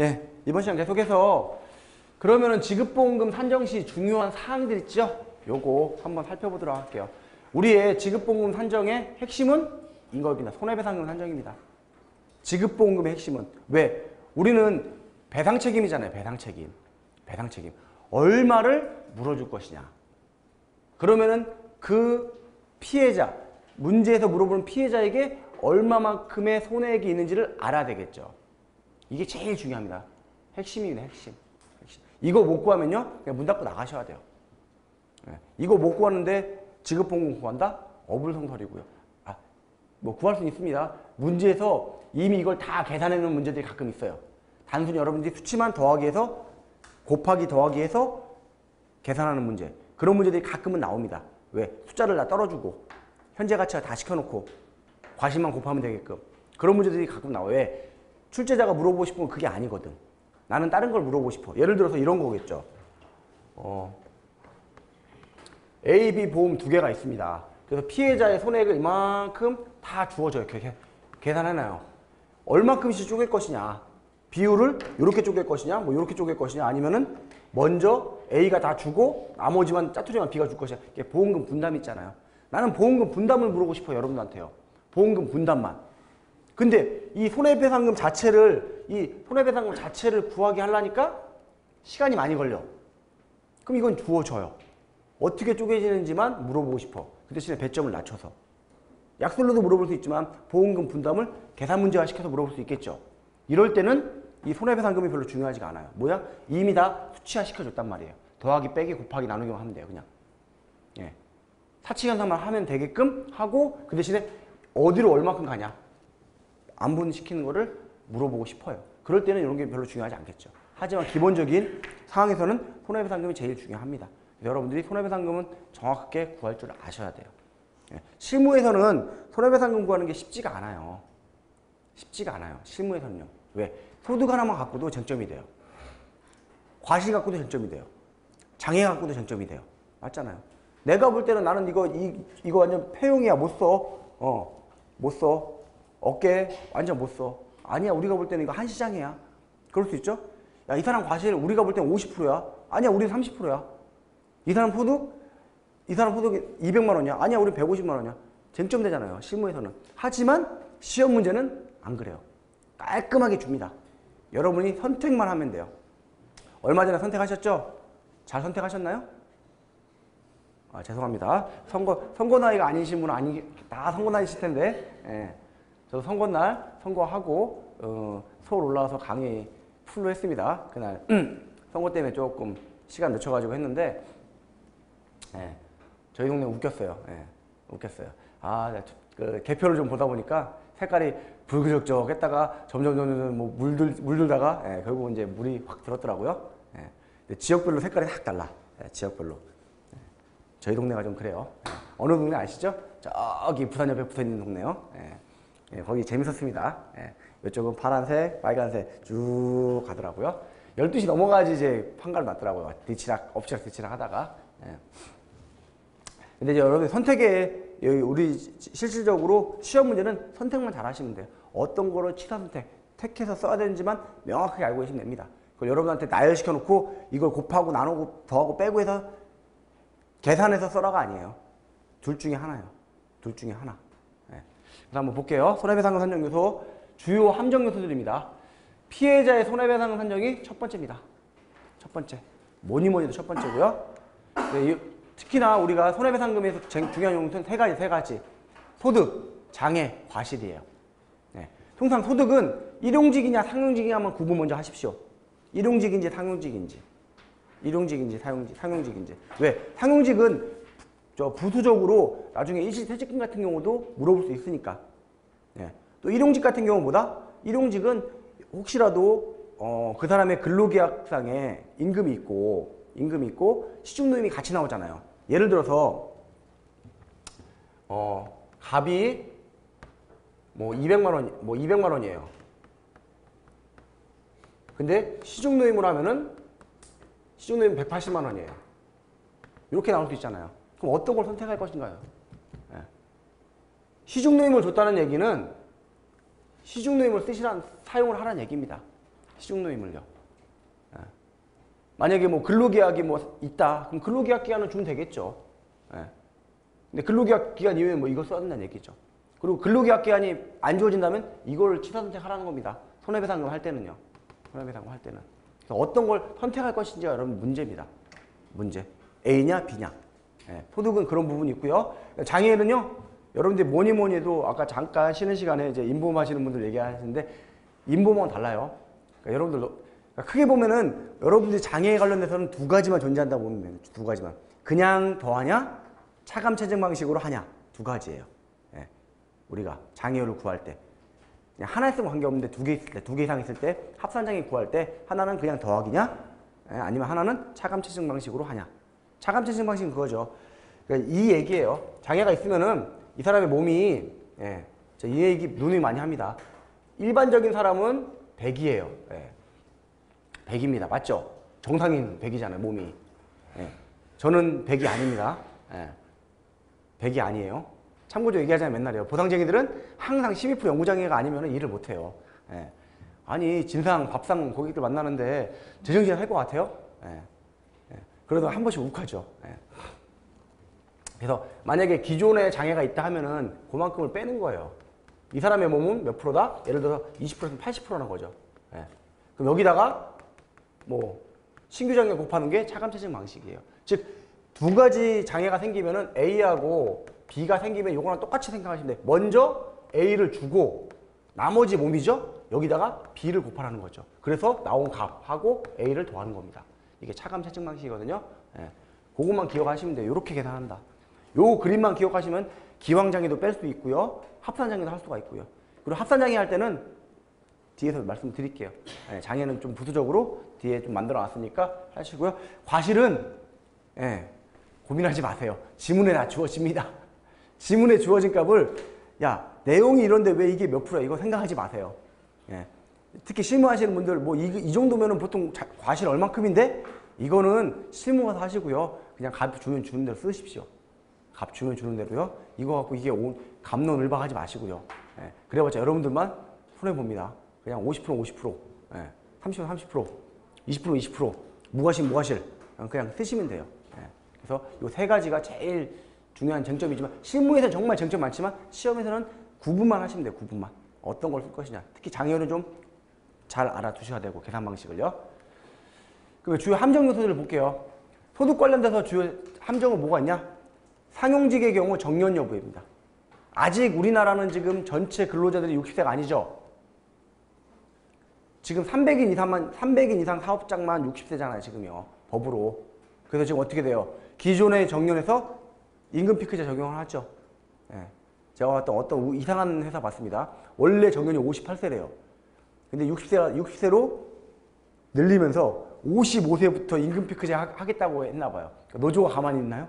예, 이번 시간 계속해서 그러면은 지급보험금 산정 시 중요한 사항들 있죠? 요거 한번 살펴보도록 할게요. 우리의 지급보험금 산정의 핵심은 이겁니다. 손해배상금 산정입니다. 지급보험금의 핵심은 왜? 우리는 배상 책임이잖아요. 배상 책임. 배상 책임. 얼마를 물어줄 것이냐. 그러면은 그 피해자, 문제에서 물어보는 피해자에게 얼마만큼의 손해액이 있는지를 알아야 되겠죠. 이게 제일 중요합니다. 핵심입니다. 핵심. 핵심. 이거 못 구하면요. 그냥 문 닫고 나가셔야 돼요. 예. 이거 못 구하는데 지급보험금 구한다? 어불성설이고요. 아, 뭐 구할 수는 있습니다. 문제에서 이미 이걸 다 계산해 놓은 문제들이 가끔 있어요. 단순히 여러분들이 수치만 더하기 해서 곱하기 더하기 해서 계산하는 문제. 그런 문제들이 가끔은 나옵니다. 왜? 숫자를 다 떨어주고 현재 가치가 다 시켜놓고 과실만 곱하면 되게끔 그런 문제들이 가끔 나와요. 왜? 출제자가 물어보고 싶은 건 그게 아니거든. 나는 다른 걸 물어보고 싶어. 예를 들어서 이런 거겠죠. 어, A, B 보험 두 개가 있습니다. 그래서 피해자의 손해액을 이만큼 다 주어져요. 이렇게 계산해놔요. 얼마큼씩 쪼갤 것이냐. 비율을 이렇게 쪼갤 것이냐, 뭐 이렇게 쪼갤 것이냐, 아니면은 먼저 A가 다 주고 나머지만 짜투리만 B가 줄 것이냐. 이게 보험금 분담 있잖아요. 나는 보험금 분담을 물어보고 싶어요, 여러분들한테요. 보험금 분담만. 근데 이 손해배상금 자체를 이 손해배상금 자체를 구하게 하려니까 시간이 많이 걸려. 그럼 이건 주어져요. 어떻게 쪼개지는지만 물어보고 싶어. 그 대신에 배점을 낮춰서. 약술로도 물어볼 수 있지만 보험금 분담을 계산 문제화 시켜서 물어볼 수 있겠죠. 이럴 때는 이 손해배상금이 별로 중요하지가 않아요. 뭐야? 이미 다 수치화 시켜줬단 말이에요. 더하기 빼기 곱하기 나누기만 하면 돼요. 그냥. 예. 사치현상만 하면 되게끔 하고 그 대신에 어디로 얼마큼 가냐. 안분시키는 거를 물어보고 싶어요. 그럴 때는 이런 게 별로 중요하지 않겠죠. 하지만 기본적인 상황에서는 손해배상금이 제일 중요합니다. 여러분들이 손해배상금은 정확하게 구할 줄 아셔야 돼요. 예. 실무에서는 손해배상금 구하는 게 쉽지가 않아요. 쉽지가 않아요. 실무에서는요. 왜? 소득 하나만 갖고도 쟁점이 돼요. 과실 갖고도 쟁점이 돼요. 장애 갖고도 쟁점이 돼요. 맞잖아요. 내가 볼 때는 나는 이거 이, 이거 완전 폐용이야 못 써. 어, 못 써. 어깨 완전 못 써. 아니야 우리가 볼 때는 이거 한 시장이야. 그럴 수 있죠? 야 이 사람 과실 우리가 볼 때는 50%야. 아니야 우리 30%야. 이 사람 소득 이 사람 소득이 200만 원이야. 아니야 우리 150만 원이야. 쟁점 되잖아요. 실무에서는. 하지만 시험 문제는 안 그래요. 깔끔하게 줍니다. 여러분이 선택만 하면 돼요. 얼마 전에 선택하셨죠? 잘 선택하셨나요? 아, 죄송합니다. 선거, 선거 나이가 아니신 분은 아니, 다 선거 나이실 텐데, 예. 저도 선거 날 선거하고, 어, 서울 올라와서 강의 풀로 했습니다. 그날, 선거 때문에 조금 시간 늦춰가지고 했는데, 예. 저희 동네 웃겼어요. 예. 웃겼어요. 아, 네, 그 개표를 좀 보다 보니까 색깔이 붉으적적 했다가 점점 점점 뭐 물들 물들다가 예, 결국 이제 물이 확 들었더라고요. 예. 지역별로 색깔이 딱 달라. 예, 지역별로. 예. 저희 동네가 좀 그래요. 예. 어느 동네 아시죠? 저기 부산 옆에 붙어 있는 동네요. 예. 예, 거기 재밌었습니다. 예. 이쪽은 파란색, 빨간색 쭉 가더라고요. 12시 넘어가지 이제 판가를 맞더라고요. 뒤치락, 엎치락, 뒤치락 하다가. 예. 근데 이제 여러분 선택에 여기 우리 실질적으로 시험 문제는 선택만 잘 하시면 돼요. 어떤 거를 취사 선택, 택해서 써야 되는지만 명확하게 알고 계시면 됩니다. 그걸 여러분한테 나열시켜 놓고 이걸 곱하고 나누고 더하고 빼고 해서 계산해서 써라가 아니에요. 둘 중에 하나예요. 둘 중에 하나. 네. 그래서 한번 볼게요. 손해배상금 산정 요소 주요 함정 요소들입니다. 피해자의 손해배상금 산정이 첫 번째입니다. 첫 번째. 뭐니 뭐니 해도 첫 번째고요. 네, 이- 특히나 우리가 손해배상금에서 쟁- 중요한 용도는 세 가지, 세 가지. 소득, 장애, 과실이에요. 네. 통상 소득은 일용직이냐 상용직이냐 한번 구분 먼저 하십시오. 일용직인지 상용직인지. 일용직인지 상용직, 상용직인지. 왜? 상용직은 저 부수적으로 나중에 일시퇴직금 같은 경우도 물어볼 수 있으니까. 예. 또 일용직 같은 경우는 뭐다? 일용직은 혹시라도 어, 그 사람의 근로계약상에 임금이 있고 임금이 있고 시중노임이 같이 나오잖아요. 예를 들어서 어, 갑이 뭐 200만 원, 뭐 200만 원이에요. 근데 시중노임으로 하면은 시중노임 180만 원이에요. 이렇게 나올 수 있잖아요. 그럼 어떤 걸 선택할 것인가요? 예. 시중노임을 줬다는 얘기는 시중노임을 쓰시란 사용을 하라는 얘기입니다. 시중노임을요. 예. 만약에 뭐 근로계약이 뭐 있다. 그럼 근로계약 기간은 주면 되겠죠. 예. 근데 근로계약 기간 이후에 뭐 이걸 써야 된다는 얘기죠. 그리고 근로계약 기간이 안 주어진다면 이걸 취사 선택하라는 겁니다. 손해배상금 할 때는요. 손해배상금 할 때는. 어떤 걸 선택할 것인지가 여러분 문제입니다. 문제. A냐 B냐. 예, 소득은 그런 부분이 있고요. 장애는요. 여러분들이 뭐니 뭐니 해도 아까 잠깐 쉬는 시간에 이제 인보험 하시는 분들 얘기하시는데 인보험은 달라요. 그러니까 여러분들 그러니까 크게 보면은 여러분들이 장애에 관련돼서는 두 가지만 존재한다고 보면 돼요. 두 가지만. 그냥 더하냐 차감 채증 방식으로 하냐 두 가지예요. 예, 우리가 장애율을 구할 때 하나 있으면 관계없는데 두 개 있을 때, 두 개 이상 있을 때 합산장애 구할 때 하나는 그냥 더하기냐 예, 아니면 하나는 차감 채증 방식으로 하냐 차감 채증 방식은 그거죠. 그러니까 이 얘기예요. 장애가 있으면은 이 사람의 몸이 예, 저이 얘기 논의 많이 합니다. 일반적인 사람은 100이에요. 예. 100입니다. 맞죠? 정상인 100이잖아요, 몸이. 예. 저는 100이 아닙니다. 예. 100이 아니에요. 참고로 얘기하자면 맨날이요. 보상쟁이들은 항상 12% 연구장애가 아니면 일을 못해요. 예. 아니, 진상, 밥상 고객들 만나는데 제정신 할 것 같아요? 예. 예. 그래도 한 번씩 욱하죠. 예. 그래서 만약에 기존에 장애가 있다 하면은 그만큼을 빼는 거예요. 이 사람의 몸은 몇 프로다? 예를 들어서 20%면 80%라는 거죠. 예. 그럼 여기다가 뭐 신규 장애 곱하는 게 차감 채증 방식이에요. 즉 두 가지 장애가 생기면은 A하고 B가 생기면 요거랑 똑같이 생각하시면 돼요. 먼저 A를 주고 나머지 몸이죠. 여기다가 B를 곱하라는 거죠. 그래서 나온 값하고 A를 더하는 겁니다. 이게 차감 채증 방식이거든요. 예. 그것만 기억하시면 돼요. 이렇게 계산한다. 요 그림만 기억하시면 기왕장애도 뺄수 있고요. 합산장애도 할 수가 있고요. 그리고 합산장애 할 때는 뒤에서 말씀드릴게요. 예, 장애는 좀 부수적으로 뒤에 좀 만들어 놨으니까 하시고요. 과실은 예, 고민하지 마세요. 지문에 다 주어집니다. 지문에 주어진 값을 야 내용이 이런데 왜 이게 몇 프로야 이거 생각하지 마세요. 예. 특히 실무하시는 분들 뭐 이 정도면은 보통 자- 과실 얼만큼인데 이거는 실무 가서 하시고요. 그냥 값 주면 주는 대로 쓰십시오. 값 주면 주는 대로요. 이거 갖고 이게 온 감론을박하지 마시고요. 예. 그래봤자 여러분들만 손해 봅니다. 그냥 50% 50%, 예. 30% 30%, 20% 20%, 무과실 무과실 그냥 쓰시면 돼요. 예. 그래서 이 세 가지가 제일 중요한 쟁점이지만 실무에서는 정말 쟁점 많지만 시험에서는 구분만 하시면 돼요. 구분만 어떤 걸 쓸 것이냐. 특히 장애는 좀 잘 알아두셔야 되고 계산 방식을요. 그 주요 함정 요소들을 볼게요. 소득 관련돼서 주요 함정은 뭐가 있냐? 상용직의 경우 정년 여부입니다. 아직 우리나라는 지금 전체 근로자들이 60세가 아니죠. 지금 300인 이상만 300인 이상 사업장만 60세잖아요, 지금요. 법으로. 그래서 지금 어떻게 돼요? 기존의 정년에서 임금 피크제 적용을 하죠. 예. 제가 봤던 어떤 우- 이상한 회사 봤습니다. 원래 정년이 58세래요. 근데 60세 60세로 늘리면서 55세부터 임금 피크제 하- 하겠다고 했나 봐요. 그러니까 노조가 가만히 있나요?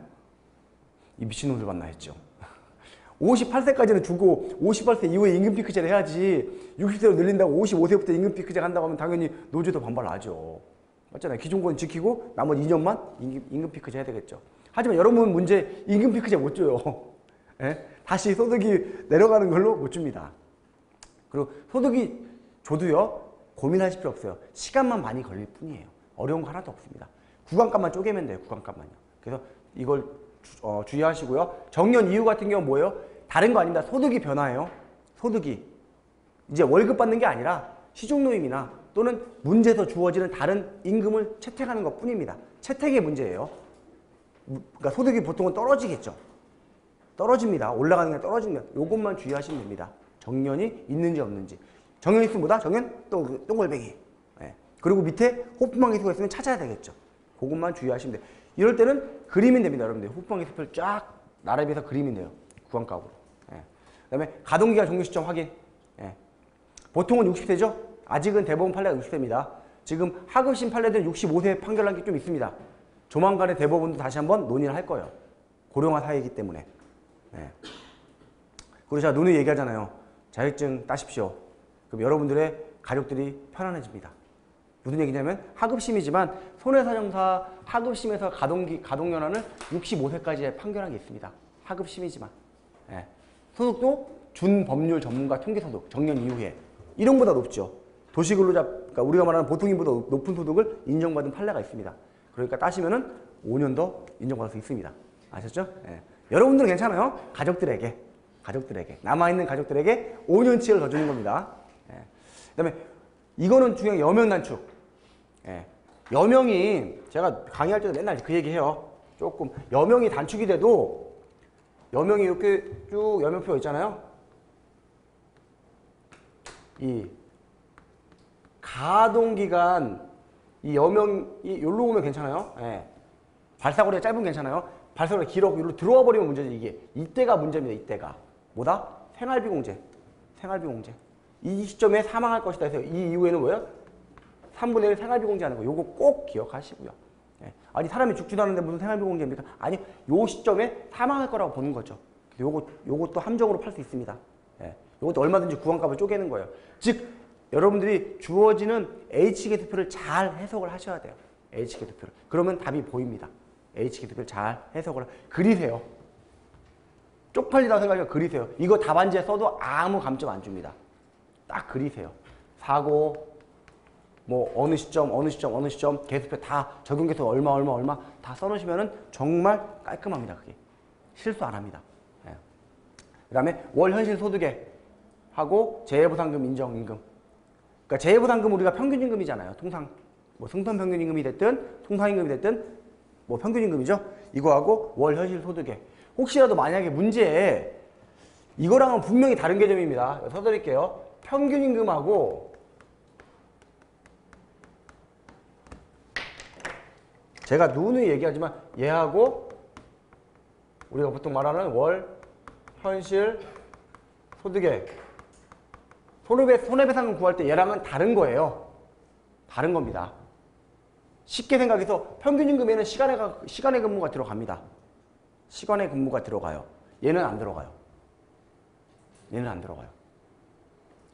이 미친놈들 만나 했죠. 58세까지는 주고 58세 이후에 임금 피크제를 해야지 60세로 늘린다고 55세부터 임금 피크제 한다고 하면 당연히 노조도 반발하죠. 맞잖아요. 기존권 지키고 나머지 2년만 임금, 임금 피크제 해야 되겠죠. 하지만 여러분 문제 임금 피크제 못 줘요. 예? 다시 소득이 내려가는 걸로 못 줍니다. 그리고 소득이 줘도요 고민하실 필요 없어요. 시간만 많이 걸릴 뿐이에요. 어려운 거 하나도 없습니다. 구간값만 쪼개면 돼요. 구간값만요. 그래서 이걸 주, 어, 주의하시고요. 정년 이후 같은 경우 뭐예요? 다른 거 아닙니다. 소득이 변화해요. 소득이 이제 월급 받는 게 아니라 시중노임이나 또는 문제에서 주어지는 다른 임금을 채택하는 것 뿐입니다. 채택의 문제예요. 그러니까 소득이 보통은 떨어지겠죠. 떨어집니다. 올라가는 게 떨어지면 요것만 주의하시면 됩니다. 정년이 있는지 없는지. 정년 있으면 뭐다? 정년 동, 동글뱅이. 예. 그리고 밑에 호프망 기수가 있으면 찾아야 되겠죠. 그것만 주의하시면 돼요. 이럴 때는 그림이 됩니다. 여러분들. 호프망 기수표를 쫙 나라비에서 그림이 돼요. 구간값으로. 예. 그 다음에 가동기간 종료 시점 확인. 예. 보통은 60세죠? 아직은 대법원 판례가 60세입니다. 지금 하급심 판례들은 65세 판결한 게좀 있습니다. 조만간에 대법원도 다시 한번 논의를 할 거예요. 고령화 사회이기 때문에. 예. 그리고 제가 논의 얘기하잖아요. 자격증 따십시오. 그럼 여러분들의 가족들이 편안해집니다. 무슨 얘기냐면 하급심이지만 손해사정사 하급심에서 가동기 가동연한을 65세까지 판결한 게 있습니다. 하급심이지만 예. 소득도 준법률 전문가 통계소득 정년 이후에 1원보다 높죠. 도시근로자 그러니까 우리가 말하는 보통인보다 높은 소득을 인정받은 판례가 있습니다. 그러니까 따시면은 5년 더 인정받을 수 있습니다. 아셨죠? 예. 여러분들은 괜찮아요. 가족들에게 가족들에게 남아있는 가족들에게 5년치를 더 주는 겁니다. 예. 그다음에 이거는 중요한 여명 단축. 예. 여명이 제가 강의할 때도 맨날 그 얘기해요. 조금 여명이 단축이 돼도 여명이 이렇게 쭉 여명표 있잖아요. 이 가동 기간 이 여명이 여기로 오면 괜찮아요. 예. 발사거리가 짧으면 괜찮아요. 발사거리가 길어 여기로 들어와 버리면 문제지 이게. 이때가 문제입니다. 이때가. 뭐다? 생활비 공제. 생활비 공제. 이 시점에 사망할 것이다 해서 이 이후에는 뭐예요? 3분의 1 생활비 공제하는 거. 요거 꼭 기억하시고요. 예. 아니 사람이 죽지도 않는데 무슨 생활비 공제입니까? 아니 요 시점에 사망할 거라고 보는 거죠. 요거 요것도 함정으로 팔 수 있습니다. 예. 요것도 얼마든지 구간값을 쪼개는 거예요. 즉 여러분들이 주어지는 H 계수표를 잘 해석을 하셔야 돼요. H 계수표를. 그러면 답이 보입니다. H 계수표를 잘 해석을 그리세요. 쪽팔리다고 생각하면 그리세요. 이거 답안지에 써도 아무 감점 안 줍니다. 딱 그리세요. 사고, 뭐 어느 시점, 어느 시점, 어느 시점, 계수표 다 적용 계수 얼마, 얼마, 얼마 다 써놓으시면은 정말 깔끔합니다. 그게 실수 안 합니다. 예. 그다음에 월 현실 소득에 하고 재해보상금 인정 임금. 그러니까 재해보상금 우리가 평균 임금이잖아요. 통상 뭐 승선 평균 임금이 됐든 통상 임금이 됐든 뭐 평균 임금이죠. 이거하고 월 현실 소득에 혹시라도 만약에 문제에 이거랑은 분명히 다른 개념입니다. 써드릴게요. 평균 임금하고 제가 누누이 얘기하지만 얘하고 우리가 보통 말하는 월 현실 소득에 손해배, 손해배상금 구할 때 얘랑은 다른 거예요. 다른 겁니다. 쉽게 생각해서 평균임금에는 시간의, 가- 시간의 근무가 들어갑니다. 시간의 근무가 들어가요. 얘는 안 들어가요. 얘는 안 들어가요.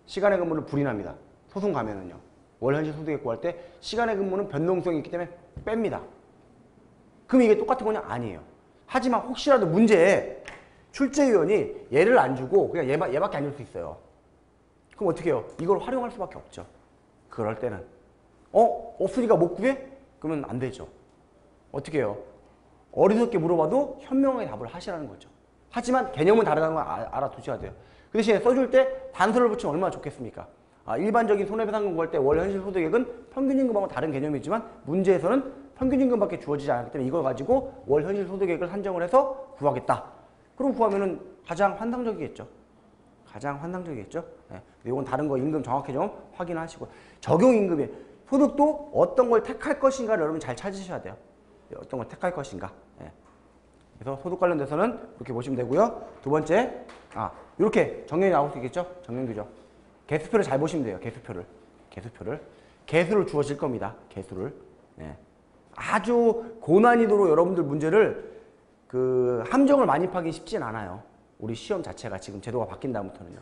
시간의 근무를 불인합니다. 소송 가면은요. 월 현실 소득에 구할 때 시간의 근무는 변동성이 있기 때문에 뺍니다. 그럼 이게 똑같은 거냐? 아니에요. 하지만 혹시라도 문제에 출제위원이 얘를 안 주고 그냥 얘, 얘밖에 안 줄 수 있어요. 그럼 어떻게 해요? 이걸 활용할 수밖에 없죠. 그럴 때는 어? 없으니까 못 구해? 그러면 안 되죠. 어떻게 해요? 어리석게 물어봐도 현명하게 답을 하시라는 거죠. 하지만 개념은 다르다는 걸 아- 알아두셔야 돼요. 그 대신에 써줄 때 단서를 붙이면 얼마나 좋겠습니까? 아, 일반적인 손해배상금 구할 때 월 현실 소득액은 평균 임금하고 다른 개념이지만 문제에서는 평균 임금밖에 주어지지 않기 때문에 이걸 가지고 월 현실 소득액을 산정을 해서 구하겠다. 그럼 구하면은 가장 환상적이겠죠. 가장 환상적이겠죠. 네. 이건 다른 거 임금 정확히 좀 확인하시고 적용 임금이 소득도 어떤 걸 택할 것인가를 여러분 잘 찾으셔야 돼요. 어떤 걸 택할 것인가. 예. 그래서 소득 관련돼서는 이렇게 보시면 되고요. 두 번째, 아 이렇게 정렬이 나올 수 있겠죠? 정렬 규정. 개수표를 잘 보시면 돼요. 개수표를. 개수표를. 개수를 주어질 겁니다. 개수를. 예. 아주 고난이도로 여러분들 문제를 그 함정을 많이 파기 쉽진 않아요. 우리 시험 자체가 지금 제도가 바뀐 다음부터는요.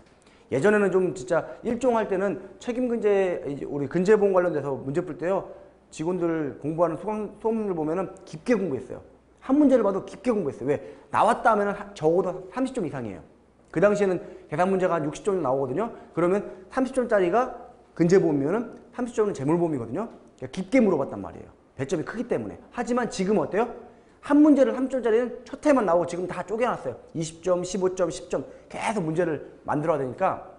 예전에는 좀 진짜 일종할 때는 책임 근제 이제 우리 근제보험 관련돼서 문제 풀 때요. 직원들 공부하는 수업을 보면은 깊게 공부했어요. 한 문제를 봐도 깊게 공부했어요. 왜? 나왔다 하면은 하- 적어도 30점 이상이에요. 그 당시에는 계산 문제가 한 60점 나오거든요. 그러면 30점짜리가 근제보험이면은 30점은 재물보험이거든요. 그러니까 깊게 물어봤단 말이에요. 배점이 크기 때문에. 하지만 지금 어때요? 한 문제를 3점짜리는 첫 해만 나오고 지금 다 쪼개놨어요. 20점, 15점, 10점 계속 문제를 만들어야 되니까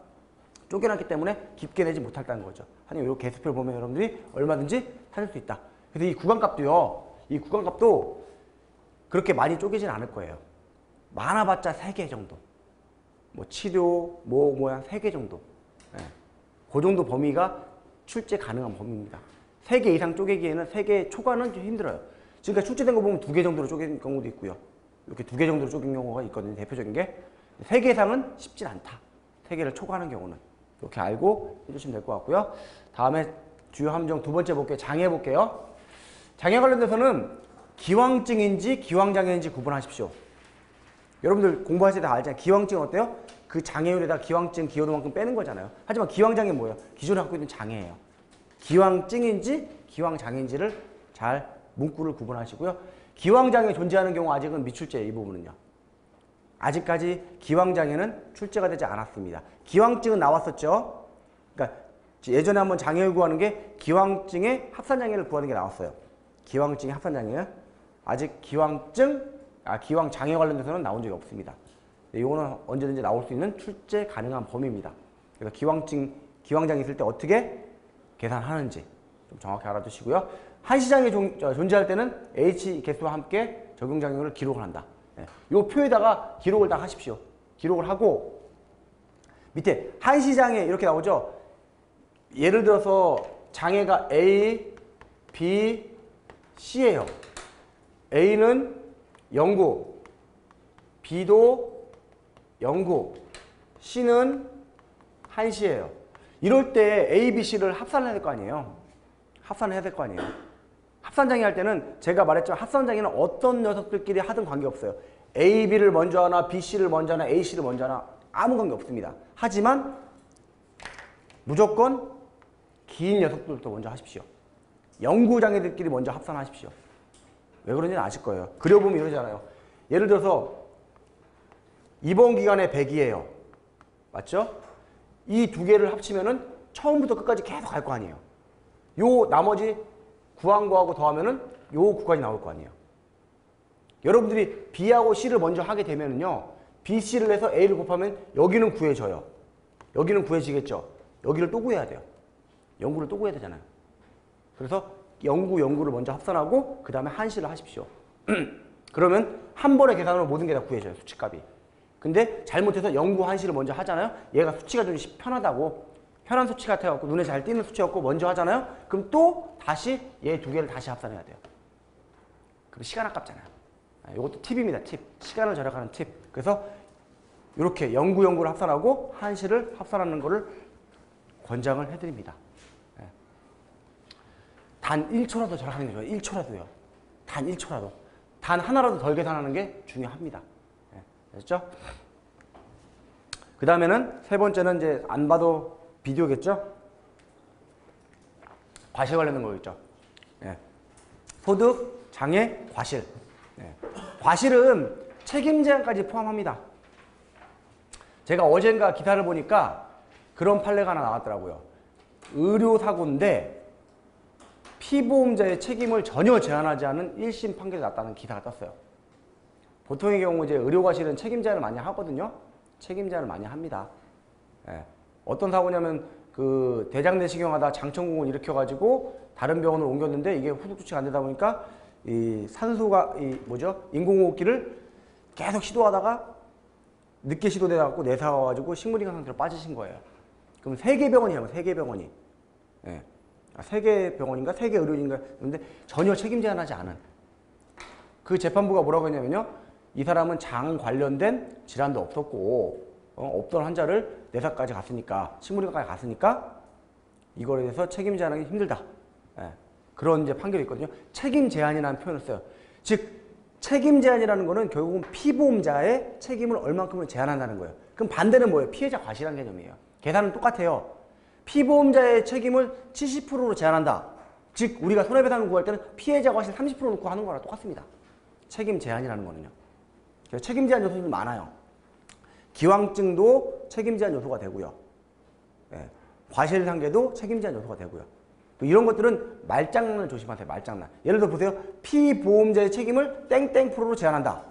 쪼개놨기 때문에 깊게 내지 못했다는 거죠. 아니면 이 개수표를 보면 여러분들이 얼마든지 찾을 수 있다. 그래서 이 구간값도요. 이 구간값도 그렇게 많이 쪼개진 않을 거예요. 많아봤자 3개 정도. 뭐 치료, 뭐 뭐야 3개 정도. 예. 그 정도 범위가 출제 가능한 범위입니다. 3개 이상 쪼개기에는 3개 초과는 좀 힘들어요. 지금까지 출제된 거 보면 2개 정도로 쪼갠 경우도 있고요. 이렇게 2개 정도로 쪼갠 경우가 있거든요. 대표적인 게. 3개 이상은 쉽진 않다. 3개를 초과하는 경우는. 이렇게 알고 해주시면 될 것 같고요. 다음에 주요 함정 두 번째 볼게요. 장애 볼게요. 장애 관련돼서는 기왕증인지 기왕장애인지 구분하십시오. 여러분들 공부하실 때 다 알잖아요. 기왕증 어때요? 그 장애율에다 기왕증 기여도만큼 빼는 거잖아요. 하지만 기왕장애 뭐예요? 기존에 갖고 있는 장애예요. 기왕증인지 기왕장애인지를 잘 문구를 구분하시고요. 기왕장애 존재하는 경우 아직은 미출제예요. 이 부분은요. 아직까지 기왕장애는 출제가 되지 않았습니다. 기왕증은 나왔었죠. 그러니까 예전에 한번 장애를 구하는 게 기왕증의 합산장애를 구하는 게 나왔어요. 기왕증의 합산장해. 아직 기왕증, 아, 기왕장해 관련돼서는 나온 적이 없습니다. 이거는 언제든지 나올 수 있는 출제 가능한 범위입니다. 그래서 기왕증, 기왕장해 있을 때 어떻게 계산하는지 좀 정확히 알아두시고요. 한시장해 존- 저, 존재할 때는 H 계수와 함께 적용장해를 기록을 한다. 예. 이 표에다가 기록을 딱 하십시오. 기록을 하고 밑에 한시장해 이렇게 나오죠. 예를 들어서 장애가 A, B, C예요. A는 영구, B도 영구, C는 한시예요. 이럴 때 A, B, C를 합산을 해야 될 거 아니에요. 합산을 해야 될 거 아니에요. 합산장애 할 때는 제가 말했지만 합산장애는 어떤 녀석들끼리 하든 관계없어요. A, B를 먼저 하나, B, C를 먼저 하나, A, C를 먼저 하나 아무 관계 없습니다. 하지만 무조건 긴 녀석들부터 먼저 하십시오. 영구장애들끼리 먼저 합산하십시오. 왜 그런지는 아실 거예요. 그려보면 이러잖아요. 예를 들어서 이번 기간에 100이에요. 맞죠? 이 두 개를 합치면은 처음부터 끝까지 계속 갈 거 아니에요. 요 나머지 구한 거하고 더하면은 요 구간이 나올 거 아니에요. 여러분들이 B하고 C를 먼저 하게 되면은요. B, C를 해서 A를 곱하면 여기는 구해져요. 여기는 구해지겠죠. 여기를 또 구해야 돼요. 영구를 또 구해야 되잖아요. 그래서 영구, 영구를 먼저 합산하고 그 다음에 한시를 하십시오. 그러면 한 번의 계산으로 모든 게 다 구해져요. 수치값이. 근데 잘못해서 영구, 한시를 먼저 하잖아요. 얘가 수치가 좀 편하다고 편한 수치 같아갖고 눈에 잘 띄는 수치였고 먼저 하잖아요. 그럼 또 다시 얘 두 개를 다시 합산해야 돼요. 그럼 시간 아깝잖아요. 아, 이것도 팁입니다. 팁. 시간을 절약하는 팁. 그래서 이렇게 영구 영구를 합산하고 한시를 합산하는 거를 권장을 해드립니다. 예. 단 1초라도 절약하는 게 좋아요. 1초라도요. 단 1초라도. 단 하나라도 덜 계산하는 게 중요합니다. 예. 됐죠? 그 다음에는 세 번째는 이제 안 봐도 비디오겠죠? 과실 관련된 거겠죠? 예. 소득, 장애, 과실. 예. 과실은 책임 제한까지 포함합니다. 제가 어젠가 기사를 보니까 그런 판례가 하나 나왔더라고요. 의료사고인데 피보험자의 책임을 전혀 제한하지 않은 1심 판결이 났다는 기사가 떴어요. 보통의 경우 이제 의료과실은 책임 제한을 많이 하거든요. 책임 제한을 많이 합니다. 예. 어떤 사고냐면 그 대장 내시경 하다 장천공을 일으켜가지고 다른 병원으로 옮겼는데 이게 후속 조치가 안 되다 보니까 이 산소가 이 뭐죠 인공호흡기를 계속 시도하다가 늦게 시도돼갖고 내사와가지고 식물인간 상태로 빠지신 거예요. 그럼 세 개 병원이에요, 세 개 병원이. 예. 아, 세개 병원인가 세 개 의료인가 그런데 전혀 책임 제한하지 않은 그 재판부가 뭐라고 했냐면요. 이 사람은 장 관련된 질환도 없었고 어, 없던 환자를 내사까지 갔으니까 식물인과까지 갔으니까 이거에 대해서 책임 제한하기 힘들다. 예. 그런 이제 판결이 있거든요. 책임 제한이라는 표현을 써요. 즉 책임 제한이라는 거는 결국은 피보험자의 책임을 얼만큼을 제한한다는 거예요. 그럼 반대는 뭐예요? 피해자 과실한 개념이에요. 계산은 똑같아요. 피보험자의 책임을 70%로 제한한다. 즉 우리가 손해배상을 구할 때는 피해자 과실 30% 놓고 하는 거랑 똑같습니다. 책임 제한이라는 거는요. 그래서 책임 제한 요소들이 많아요. 기왕증도 책임 제한 요소가 되고요. 예, 과실 상계도 책임 제한 요소가 되고요. 또 이런 것들은 말장난을 조심하세요. 말장난. 예를 들어 보세요. 피보험자의 책임을 땡땡 프로로 제한한다.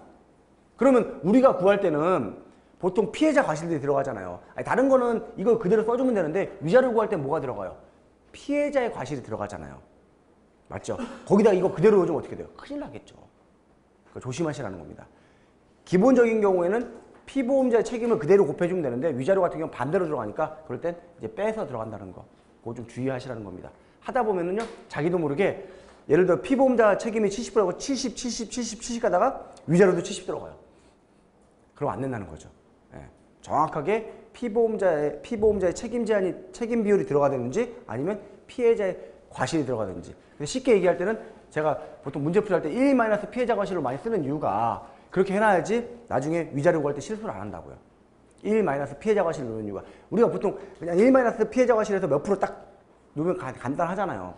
그러면 우리가 구할 때는 보통 피해자 과실들이 들어가잖아요. 아니, 다른 거는 이걸 그대로 써주면 되는데 위자료 구할 때 뭐가 들어가요? 피해자의 과실이 들어가잖아요. 맞죠? 거기다 이거 그대로 넣어주면 어떻게 돼요? 큰일 나겠죠. 조심하시라는 겁니다. 기본적인 경우에는 피보험자의 책임을 그대로 곱해주면 되는데 위자료 같은 경우는 반대로 들어가니까 그럴 땐 이제 빼서 들어간다는 거. 그거 좀 주의하시라는 겁니다. 하다 보면은요, 자기도 모르게 예를 들어 피보험자 책임이 70%라고 70, 70, 70, 70 가다가 위자료도 70 들어가요. 그럼 안 된다는 거죠. 예. 정확하게 피보험자의 피보험자의 책임 제한이 책임 비율이 들어가든지 아니면 피해자의 과실이 들어가든지. 쉽게 얘기할 때는 제가 보통 문제 풀이할 때 1 마이너스 피해자 과실로 많이 쓰는 이유가 그렇게 해놔야지 나중에 위자료 구할 때 실수를 안 한다고요. 1 마이너스 피해자 과실을 넣는 이유가 우리가 보통 그냥 1 마이너스 피해자 과실에서 몇 프로 딱 가- 간단하잖아요.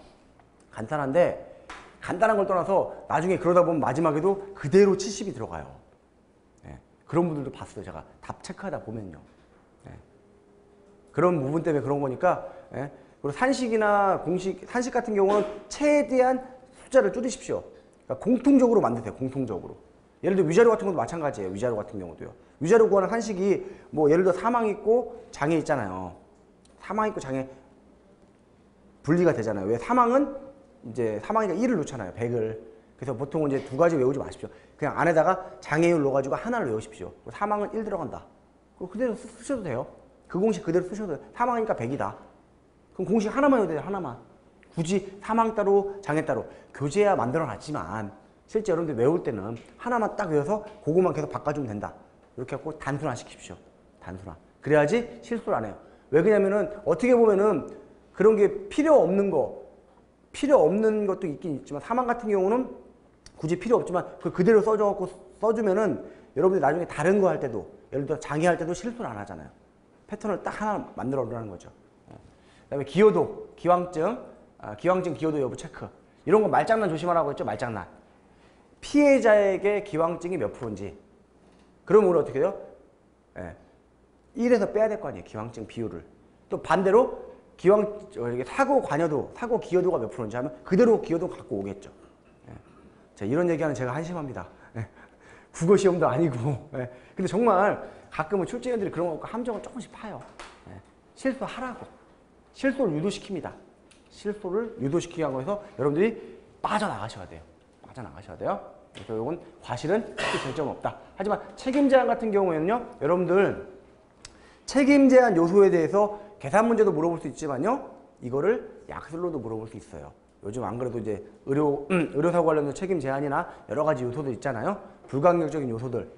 간단한데 간단한 걸 떠나서 나중에 그러다 보면 마지막에도 그대로 70이 들어가요. 예, 그런 분들도 봤어요. 제가 답 체크하다 보면요. 예, 그런 부분 때문에 그런 거니까 예, 그리고 산식이나 공식, 산식 같은 경우는 최대한 숫자를 줄이십시오. 그러니까 공통적으로 만드세요. 공통적으로. 예를 들어 위자료 같은 것도 마찬가지예요. 위자료 같은 경우도요. 위자료 구하는 한식이 뭐 예를 들어 사망 있고 장애 있잖아요. 사망 있고 장애 분리가 되잖아요. 왜 사망은 이제 사망이니까 1을 놓잖아요. 100을. 그래서 보통은 이제 두 가지 외우지 마십시오. 그냥 안에다가 장애율 넣어가지고 하나를 외우십시오. 사망은 1 들어간다. 그거 그대로 쓰- 쓰셔도 돼요. 그 공식 그대로 쓰셔도 돼요. 사망이니까 100이다. 그럼 공식 하나만 외워도 돼요. 하나만. 굳이 사망 따로 장애 따로 교재야 만들어 놨지만 실제 여러분들 외울 때는 하나만 딱 외워서 그거만 계속 바꿔주면 된다. 이렇게 하고 단순화 시키십시오. 단순화. 그래야지 실수를 안 해요. 왜 그러냐면은 어떻게 보면은 그런 게 필요 없는 거 필요 없는 것도 있긴 있지만 사망 같은 경우는 굳이 필요 없지만 그 그대로 써줘갖고 써주면은 여러분들이 나중에 다른 거 할 때도 예를 들어 장애 할 때도 실수를 안 하잖아요. 패턴을 딱 하나 만들어 놓으라는 거죠. 어. 그다음에 기여도, 기왕증, 아, 기왕증 기여도 여부 체크 이런 거 말장난 조심하라고 했죠. 말장난. 피해자에게 기왕증이 몇 프로인지 그러면 어떻게 해요? 예. 1에서 빼야 될 거 아니에요. 기왕증 비율을. 또 반대로 기왕 사고 관여도, 사고 기여도가 몇 프로인지 하면 그대로 기여도 갖고 오겠죠. 예. 자, 이런 얘기하는 제가 한심합니다. 예. 국어 시험도 아니고. 예. 근데 정말 가끔은 출제위원들이 그런 거 함정을 조금씩 파요. 예. 실수하라고. 실수를 유도시킵니다. 실수를 유도시키기 위한 거에서 여러분들이 빠져나가셔야 돼요. 빠져나가셔야 돼요. 그래서 이건 과실은 특히 쟁점 없다. 하지만 책임 제한 같은 경우에는요, 여러분들 책임 제한 요소에 대해서 계산 문제도 물어볼 수 있지만요, 이거를 약술로도 물어볼 수 있어요. 요즘 안 그래도 이제 의료 음, 의료사고 관련된 책임 제한이나 여러 가지 요소들 있잖아요. 불강력적인 요소들.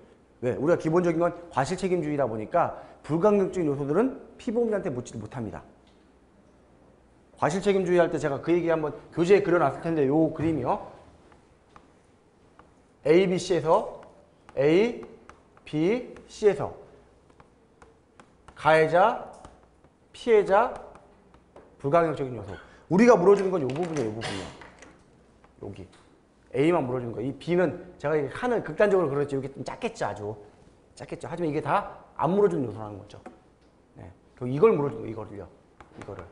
왜? 우리가 기본적인 건 과실 책임주의다 보니까 불강력적인 요소들은 피보험자한테 묻지 못합니다. 과실 책임주의 할 때 제가 그 얘기 한번 교재에 그려놨을 텐데 요 그림이요. A, B, C에서 A, B, C에서 가해자, 피해자, 불가항력적인 요소. 우리가 물어주는 건요 부분이에요, 요 부분이요. 여기. A만 물어주는 거예요. 이 B는 제가 칸을 극단적으로 그렸지, 이게 좀 작겠죠, 아주. 작겠죠. 하지만 이게 다 안 물어주는 요소라는 거죠. 네. 이걸 물어주는 거예요, 이거를요. 이거를.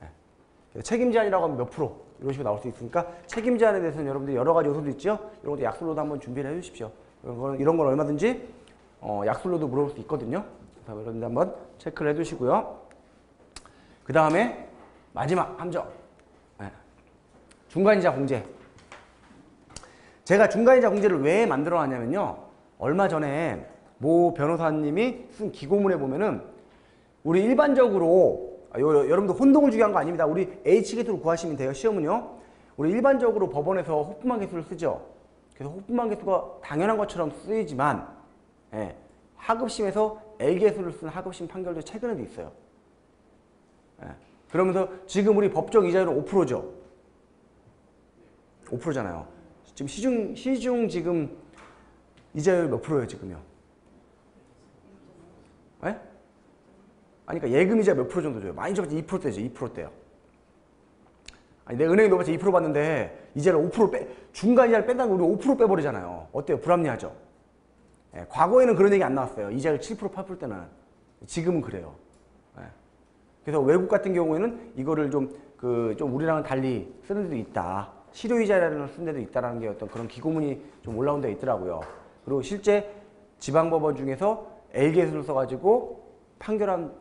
네. 책임 제한이라고 하면 몇 프로 이런 식으로 나올 수 있으니까 책임 제한에 대해서는 여러분들 여러 가지 요소도 있죠. 이런 것도 약술로도 한번 준비를 해주십시오. 이런 건 이런 건 얼마든지 어, 약술로도 물어볼 수 있거든요. 그래서 여러분들 한번 체크를 해주시고요. 그 다음에 마지막 함정 네. 중간이자 공제. 제가 중간이자 공제를 왜 만들어놨냐면요. 얼마 전에 모 변호사님이 쓴 기고문에 보면은 우리 일반적으로 아, 요- 여러분들 혼동을 주기 한거 아닙니다. 우리 H 개수로 구하시면 돼요. 시험은요. 우리 일반적으로 법원에서 호프만 개수를 쓰죠. 그래서 호프만 개수가 당연한 것처럼 쓰이지만 예, 하급심에서 L 개수를 쓴 하급심 판결도 최근에도 있어요. 예, 그러면서 지금 우리 법정 이자율은 5%죠. 5%잖아요. 지금 시중 시중 지금 이자율 몇 프로예요 지금요? 예? 아니, 그러니까 예금 이자 몇 프로 정도 줘요? 많이 줘봤자 2%대죠, 2%대요. 아니, 내 은행에 넣어봤자 2% 받는데, 이자를 5% 빼, 중간 이자를 뺀다면 우리 5% 빼버리잖아요. 어때요? 불합리하죠? 예, 과거에는 그런 얘기 안 나왔어요. 이자율 7%, 8% 때는. 지금은 그래요. 예. 그래서 외국 같은 경우에는 이거를 좀, 그, 좀 우리랑은 달리 쓰는 데도 있다. 실효이자라는 쓰는 데도 있다라는 게 어떤 그런 기고문이 좀 올라온 데 있더라고요. 그리고 실제 지방법원 중에서 L계수를 써가지고 판결한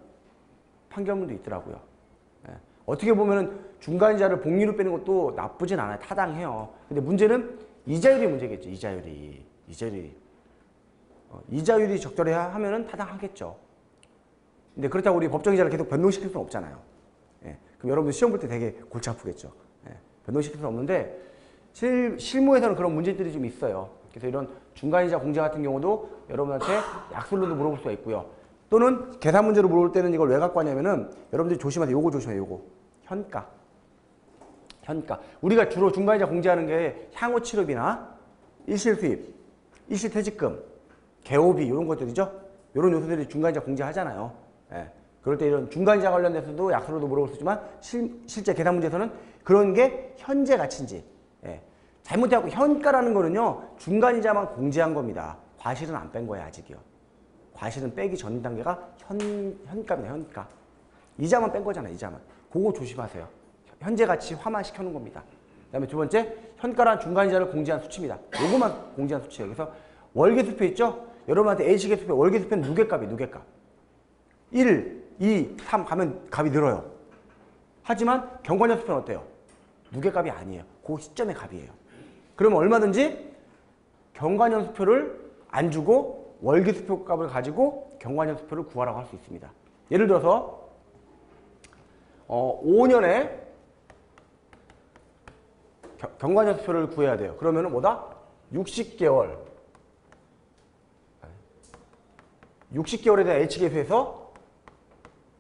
판결문도 있더라고요. 예. 어떻게 보면은 중간이자를 복리로 빼는 것도 나쁘진 않아요. 타당해요. 근데 문제는 이자율이 문제겠죠. 이자율이. 이자율이. 어, 이자율이 적절해야 하면은 타당하겠죠. 근데 그렇다고 우리 법정 이자를 계속 변동시킬 수는 없잖아요. 예. 그럼 여러분들 시험 볼 때 되게 골치 아프겠죠. 예. 변동시킬 수는 없는데 실, 실무에서는 그런 문제들이 좀 있어요. 그래서 이런 중간이자 공제 같은 경우도 여러분한테 약술로도 물어볼 수가 있고요. 또는 계산 문제로 물어볼 때는 이걸 왜 갖고 왔냐면은 여러분들이 조심하세요. 요거 조심해요. 요거. 현가. 현가. 우리가 주로 중간이자 공제하는 게 향후 치료비나 일실 수입, 일실 퇴직금, 개호비 이런 것들이죠. 이런 요소들이 중간이자 공제하잖아요. 예. 그럴 때 이런 중간이자 관련돼서도 약속으로도 물어볼 수 있지만 실, 실제 계산 문제에서는 그런 게 현재 가치인지 예. 잘못해갖고 현가라는 거는요 중간이자만 공제한 겁니다. 과실은 안 뺀 거예요 아직이요. 과실은 빼기 전 단계가 현 현가입니다 현가. 이자만 뺀 거잖아요 이자만. 그거 조심하세요. 현재 가치 화만 시켜 놓은 겁니다. 그 다음에 두 번째 현가란 중간이자를 공제한 수치입니다. 요거만 공제한 수치예요. 그래서 월계수표 있죠? 여러분한테 H계수표 월계수표는 누계값이 누계값. 1, 2, 3 가면 값이 늘어요. 하지만 경관연수표는 어때요? 누계값이 아니에요. 그 시점의 값이에요. 그러면 얼마든지 경관연수표를 안 주고 월계수표 값을 가지고 경관연수표를 구하라고 할 수 있습니다. 예를 들어서 어, 5년에 경관연수표를 구해야 돼요. 그러면 은 뭐다? 60개월 60개월에 대한 H계수에서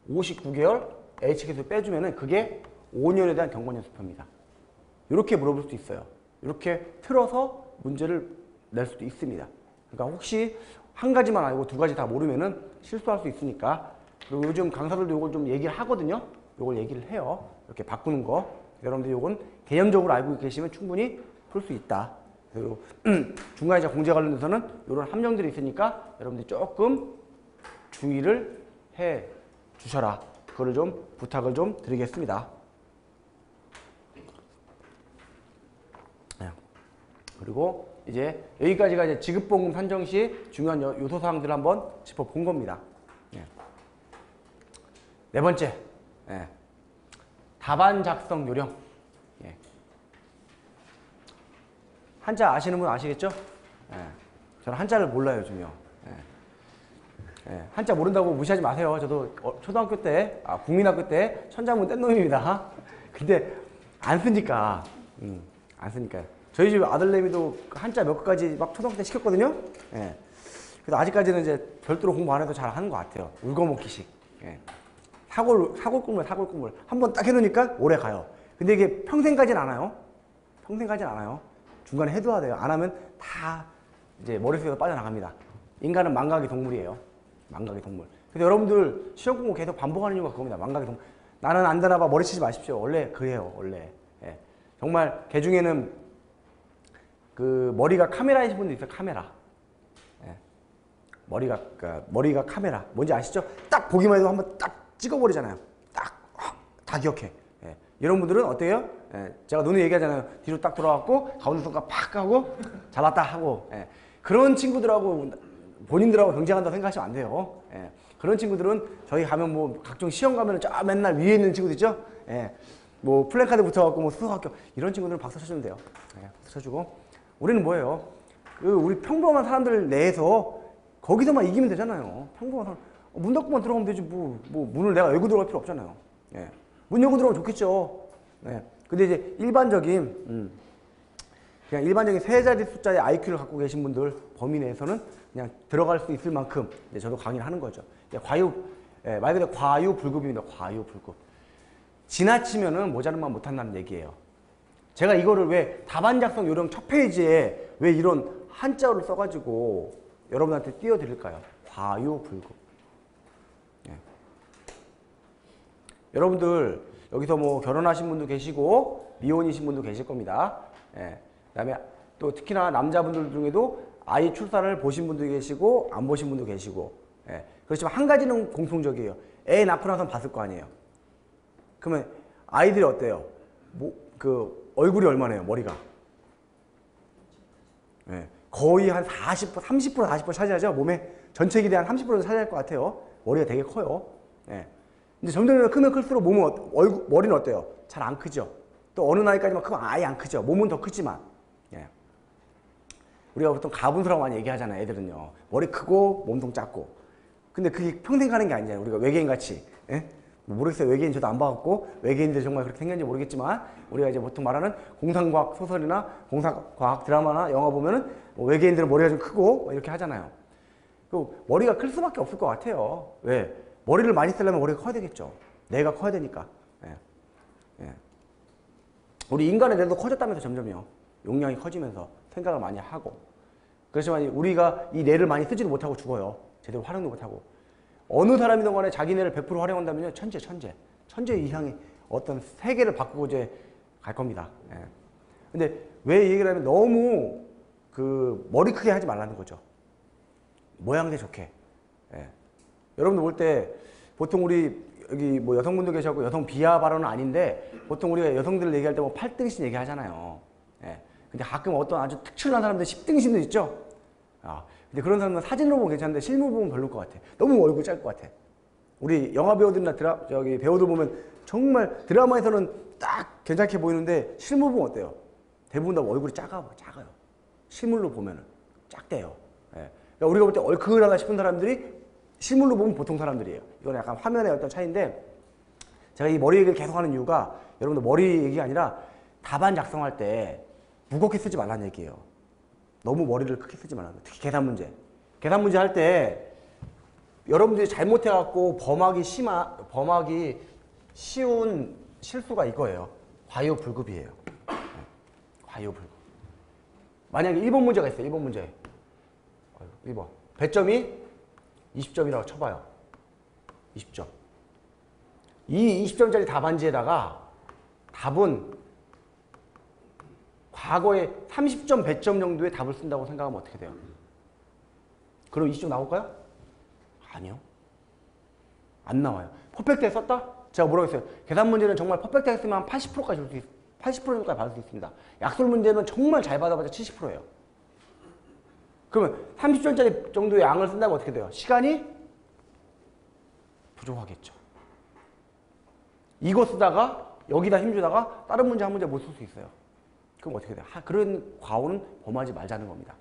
59개월 H계수 빼주면 은 그게 5년에 대한 경관연수표입니다. 이렇게 물어볼 수 있어요. 이렇게 틀어서 문제를 낼 수도 있습니다. 그러니까 혹시 한 가지만 알고 두 가지 다 모르면은 실수할 수 있으니까 그리고 요즘 강사들도 이걸 좀 얘기를 하거든요. 이걸 얘기를 해요. 이렇게 바꾸는 거. 여러분들 이건 개념적으로 알고 계시면 충분히 풀 수 있다. 그리고 중간이자 공제 관련돼서는 이런 함정들이 있으니까 여러분들이 조금 주의를 해 주셔라. 그거를 좀 부탁을 좀 드리겠습니다. 네. 그리고 이제 여기까지가 이제 지급보험 산정 시 중요한 요- 요소 사항들을 한번 짚어본 겁니다. 네. 네 번째, 예. 답안 작성 요령. 예. 한자 아시는 분 아시겠죠? 예. 저는 한자를 몰라요, 요즘요. 한자 모른다고 무시하지 마세요. 저도 어, 초등학교 때, 아, 국민학교 때 천자문 뗀 놈입니다. 근데 안 쓰니까, 음, 안 쓰니까. 저희 집 아들내미도 그 한자 몇 가지 막 초등학교 때 시켰거든요. 예. 그래서 아직까지는 이제 별도로 공부 안 해도 잘 하는 것 같아요. 울거먹기식. 예. 사골, 사골국물, 사골국물. 한번 딱 해놓으니까 오래 가요. 근데 이게 평생 가진 않아요. 평생 가진 않아야 중간에 해둬야 돼요. 안 하면 다 이제 머릿속에서 빠져나갑니다. 인간은 망각의 동물이에요. 망각의 동물. 그래서 여러분들 시험 공부 계속 반복하는 이유가 그겁니다. 망각의 동물. 나는 안 되나 봐. 머리 치지 마십시오. 원래 그래요. 원래. 예. 정말 개 중에는 그 머리가 카메라이신 분도 있어요. 카메라. 예. 머리가 그러니까 머리가 카메라 뭔지 아시죠? 딱 보기만 해도 한번 딱 찍어버리잖아요. 딱다 기억해. 예. 이런 분들은 어때요? 예. 제가 눈에 얘기하잖아요. 뒤로 딱 돌아왔고 가운데 손가락 팍 하고 잡았다 하고 예. 그런 친구들하고 본인들하고 경쟁한다고 생각하시면 안 돼요. 예. 그런 친구들은 저희 가면 뭐 각종 시험 가면 저 맨날 위에 있는 친구들 있죠? 예. 뭐 플랜카드 붙어갖고 뭐 수학교 이런 친구들은 박수 쳐주면 돼요. 예. 박수 쳐주고 우리는 뭐예요? 그 우리 평범한 사람들 내에서 거기서만 이기면 되잖아요. 평범한 사람. 어, 문 닫고만 들어가면 되지 뭐, 뭐 문을 내가 열고 들어갈 필요 없잖아요. 예. 문 열고 들어가면 좋겠죠. 예. 근데 이제 일반적인 음, 그냥 일반적인 세 자리 숫자의 IQ를 갖고 계신 분들 범위 내에서는 그냥 들어갈 수 있을 만큼 이제 저도 강의를 하는 거죠. 이제 과유 예, 말 그대로 과유불급입니다. 과유불급. 지나치면은 모자른만 못한다는 얘기예요. 제가 이거를 왜 답안 작성 요령 첫 페이지에 왜 이런 한자어를 써가지고 여러분한테 띄워드릴까요? 과유불급. 예. 여러분들 여기서 뭐 결혼하신 분도 계시고 미혼이신 분도 계실 겁니다. 예. 그다음에 또 특히나 남자분들 중에도 아이 출산을 보신 분도 계시고 안 보신 분도 계시고. 예. 그렇지만 한 가지는 공통적이에요. 애 낳고 나서 봤을 거 아니에요. 그러면 아이들이 어때요? 뭐, 그 얼굴이 얼마나요? 머리가? 예, 거의 한 40%, 30% 40% 차지하죠. 몸의 전체 길이 한 30% 차지할 것 같아요. 머리가 되게 커요. 예. 근데 점점 크면 클수록 몸은 어, 얼굴, 머리는 어때요? 잘 안 크죠. 또 어느 나이까지만 크면 아예 안 크죠. 몸은 더 크지만. 예. 우리가 보통 가분수라고 많이 얘기하잖아요. 애들은요. 머리 크고 몸통 작고. 근데 그게 평생 가는 게 아니잖아요. 우리가 외계인 같이. 예? 뭐 모르겠어요. 외계인 저도 안 봐갖고 외계인들이 정말 그렇게 생겼는지 모르겠지만 우리가 이제 보통 말하는 공상과학 소설이나 공상과학 드라마나 영화 보면은 뭐 외계인들은 머리가 좀 크고 뭐 이렇게 하잖아요. 그 머리가 클 수밖에 없을 것 같아요. 왜? 머리를 많이 쓰려면 머리가 커야 되겠죠. 뇌가 커야 되니까. 예. 예. 우리 인간의 뇌도 커졌다면서 점점요. 용량이 커지면서 생각을 많이 하고. 그렇지만 우리가 이 뇌를 많이 쓰지도 못하고 죽어요. 제대로 활용도 못하고. 어느 사람이든 간에 자기 뇌를 100% 활용한다면요. 천재, 천재. 천재 이상의 어떤 세계를 바꾸고 이제 갈 겁니다. 예. 근데 왜 이 얘기를 하면 너무 그 머리 크게 하지 말라는 거죠. 모양새 좋게. 예. 여러분들 볼 때 보통 우리 여기 뭐 여성분도 계셨고 여성 비하 발언은 아닌데 보통 우리가 여성들을 얘기할 때 뭐 8등신 얘기하잖아요. 예. 근데 가끔 어떤 아주 특출난 사람들 10등신도 있죠. 아, 근데 그런 사람은 사진으로 보면 괜찮은데 실물 보면 별로일 것 같아. 너무 얼굴 짧을 것 같아. 우리 영화 배우들이나 드라, 저기 배우들 보면 정말 드라마에서는 딱 괜찮게 보이는데 실물 보면 어때요? 대부분 다 얼굴이 작아, 작아요. 실물로 보면은 작대요. 예. 그러니까 우리가 볼 때 얼큰하다 싶은 사람들이 실물로 보면 보통 사람들이에요. 이건 약간 화면의 어떤 차이인데 제가 이 머리 얘기를 계속 하는 이유가 여러분들 머리 얘기가 아니라 답안 작성할 때 무겁게 쓰지 말라는 얘기예요. 너무 머리를 크게 쓰지 거예요. 특히 계산 문제. 계산 문제 할 때 여러분들이 잘못해갖고 범하기 심하, 범하기 쉬운 실수가 이거예요. 과요불급이에요. 네. 과요불급. 만약에 1번 문제가 있어요. 1번 문제. 1번. 배점이 20점이라고 쳐봐요. 20점. 이 20점짜리 답안지에다가 답은 과거에 30점, 100점 정도의 답을 쓴다고 생각하면 어떻게 돼요? 그럼 20점 나올까요? 아니요. 안 나와요. 퍼펙트에 썼다? 제가 뭐라고 했어요? 계산 문제는 정말 퍼펙트 했으면 80%까지 줄 수 있, 80%까지 받을 수 있습니다. 약술 문제는 정말 잘 받아봤자 70%예요. 그러면 30점짜리 정도의 양을 쓴다면 어떻게 돼요? 시간이 부족하겠죠. 이거 쓰다가 여기다 힘주다가 다른 문제 한 문제 못 쓸 수 있어요. 그럼 어떻게 돼요? 하, 그런 과오는 범하지 말자는 겁니다.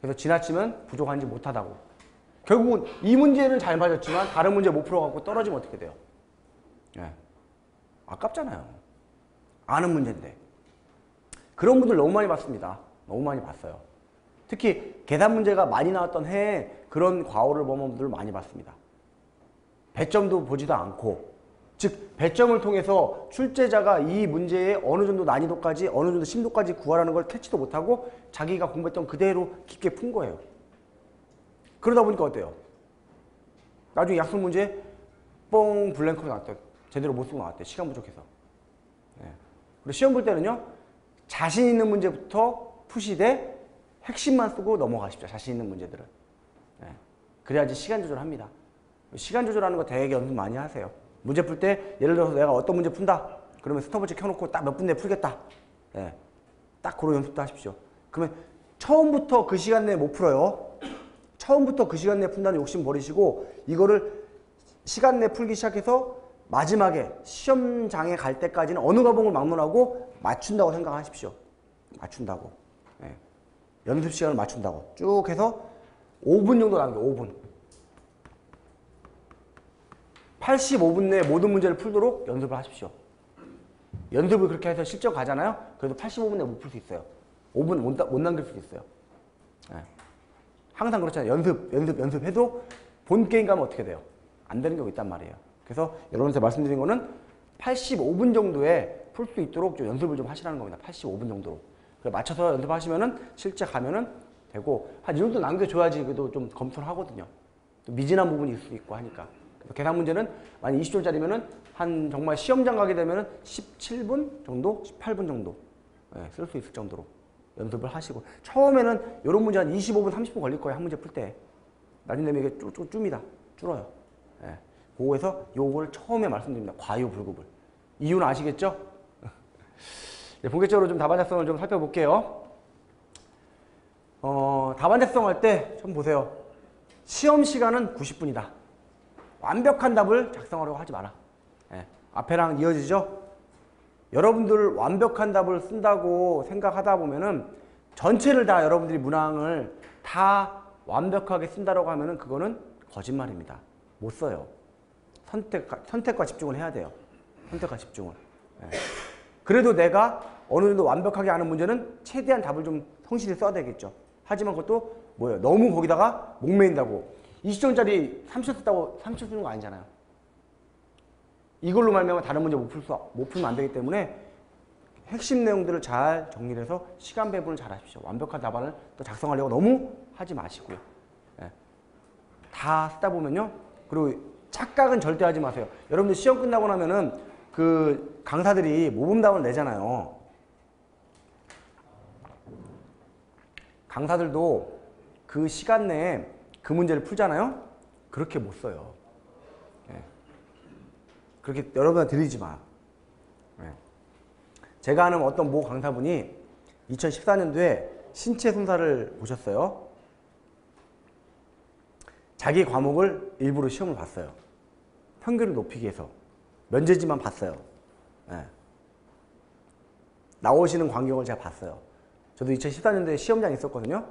그래서 지나치면 부족한지 못하다고. 결국은 이 문제는 잘 맞았지만 다른 문제 못 풀어갖고 떨어지면 어떻게 돼요? 예. 아깝잖아요. 아는 문제인데. 그런 분들 너무 많이 봤습니다. 너무 많이 봤어요. 특히 계산 문제가 많이 나왔던 해에 그런 과오를 범한 분들을 많이 봤습니다. 배점도 보지도 않고 즉 배점을 통해서 출제자가 이 문제의 어느 정도 난이도까지 어느 정도 심도까지 구하라는 걸 캐치도 못하고 자기가 공부했던 그대로 깊게 푼 거예요. 그러다 보니까 어때요? 나중에 약술 문제 뻥 blank로 나왔대. 제대로 못 쓰고 나왔대. 시간 부족해서. 네. 그리고 시험 볼 때는요. 자신 있는 문제부터 푸시되 핵심만 쓰고 넘어가십시오. 자신 있는 문제들은. 네. 그래야지 시간 조절합니다. 시간 조절하는 거 되게 연습 많이 하세요. 문제 풀 때 예를 들어서 내가 어떤 문제 푼다. 그러면 스톱워치 켜놓고 딱 몇 분 내에 풀겠다. 네. 딱 그런 연습도 하십시오. 그러면 처음부터 그 시간 내에 못 풀어요. 처음부터 그 시간 내에 푼다는 욕심 버리시고 이거를 시간 내에 풀기 시작해서 마지막에 시험장에 갈 때까지는 어느 과목을 막론하고 맞춘다고 생각하십시오. 맞춘다고. 네. 연습 시간을 맞춘다고. 쭉 해서 5분 정도 남겨 5분. 85분 내에 모든 문제를 풀도록 연습을 하십시오. 연습을 그렇게 해서 실전 가잖아요. 그래도 85분 내에 못 풀 수 있어요. 5분 못, 못 남길 수 있어요. 네. 항상 그렇잖아요. 연습, 연습, 연습해도 본 게임 가면 어떻게 돼요? 안 되는 경우 있단 말이에요. 그래서 여러분한테 말씀드린 거는 85분 정도에 풀 수 있도록 좀 연습을 좀 하시라는 겁니다. 85분 정도로. 맞춰서 연습하시면은 실제 가면은 되고 한 이 정도 남겨줘야지 그래도 좀 검토를 하거든요. 또 미진한 부분이 있을 수 있고 하니까. 계산 문제는 만약 20초짜리면은 한 정말 시험장 가게 되면은 17분 정도, 18분 정도 네, 쓸수 있을 정도로 연습을 하시고 처음에는 이런 문제 한 25분, 30분 걸릴 거예요. 한 문제 풀 때. 나중에 되면 이게 쭉, 쭉 줍니다. 줄어요. 네. 그거에서 요걸 처음에 말씀드립니다. 과요불급을. 이유는 아시겠죠? 네, 본격적으로 좀 작성을 좀 살펴볼게요. 어, 답안 작성할 때 좀 보세요. 시험 시간은 90분이다. 완벽한 답을 작성하려고 하지 마라. 예, 앞에랑 이어지죠? 여러분들 완벽한 답을 쓴다고 생각하다 보면은 전체를 다 여러분들이 문항을 다 완벽하게 쓴다고 하면은 그거는 거짓말입니다. 못 써요. 선택과, 선택과 집중을 해야 돼요. 선택과 집중을. 예. 그래도 내가 어느 정도 완벽하게 아는 문제는 최대한 답을 좀 성실히 써야 되겠죠. 하지만 그것도 뭐예요? 너무 거기다가 목매인다고 20점짜리 30초 썼다고 30초 쓰는 거 아니잖아요. 이걸로 말미암아 다른 문제 못, 풀 수, 못 풀면 안 되기 때문에 핵심 내용들을 잘 정리를 해서 시간 배분을 잘 하십시오. 완벽한 답안을 또 작성하려고 너무 하지 마시고요. 예. 다 쓰다 보면요. 그리고 착각은 절대 하지 마세요. 여러분들 시험 끝나고 나면은 그 강사들이 모범답을 내잖아요. 강사들도 그 시간 내에 그 문제를 풀잖아요. 그렇게 못 써요. 예. 그렇게 여러분한테 드리지 마. 예. 제가 아는 어떤 모 강사분이 2014년도에 신체 손사를 보셨어요. 자기 과목을 일부러 시험을 봤어요. 평균을 높이기 위해서. 면제지만 봤어요. 예. 나오시는 광경을 제가 봤어요. 저도 2014년도에 시험장에 있었거든요.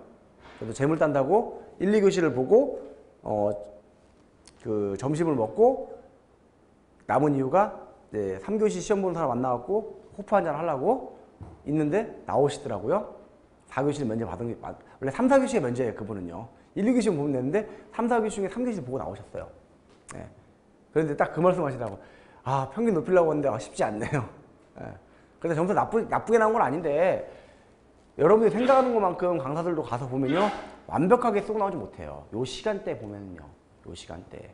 저도 재물 딴다고 1, 2교시를 보고 어, 그 점심을 먹고 남은 이유가 이제 3교시 시험 보는 사람 만나갖고 호프 한잔 하려고 있는데 나오시더라고요. 4교시를 면제 받은 게 맞- 원래 3, 4교시에 면제예요. 그분은요. 1, 2교시 보면 되는데 3, 4교시 중에 3교시 보고 나오셨어요. 예. 그런데 딱 그 말씀 하시더라고. 아, 평균 높이려고 했는데 아, 쉽지 않네요. 예. 그래서 점수 나쁘, 나쁘게 나온 건 아닌데 여러분이 생각하는 것만큼 강사들도 가서 보면요. 완벽하게 쓰고 나오지 못해요. 요 시간대 보면요. 요 시간대.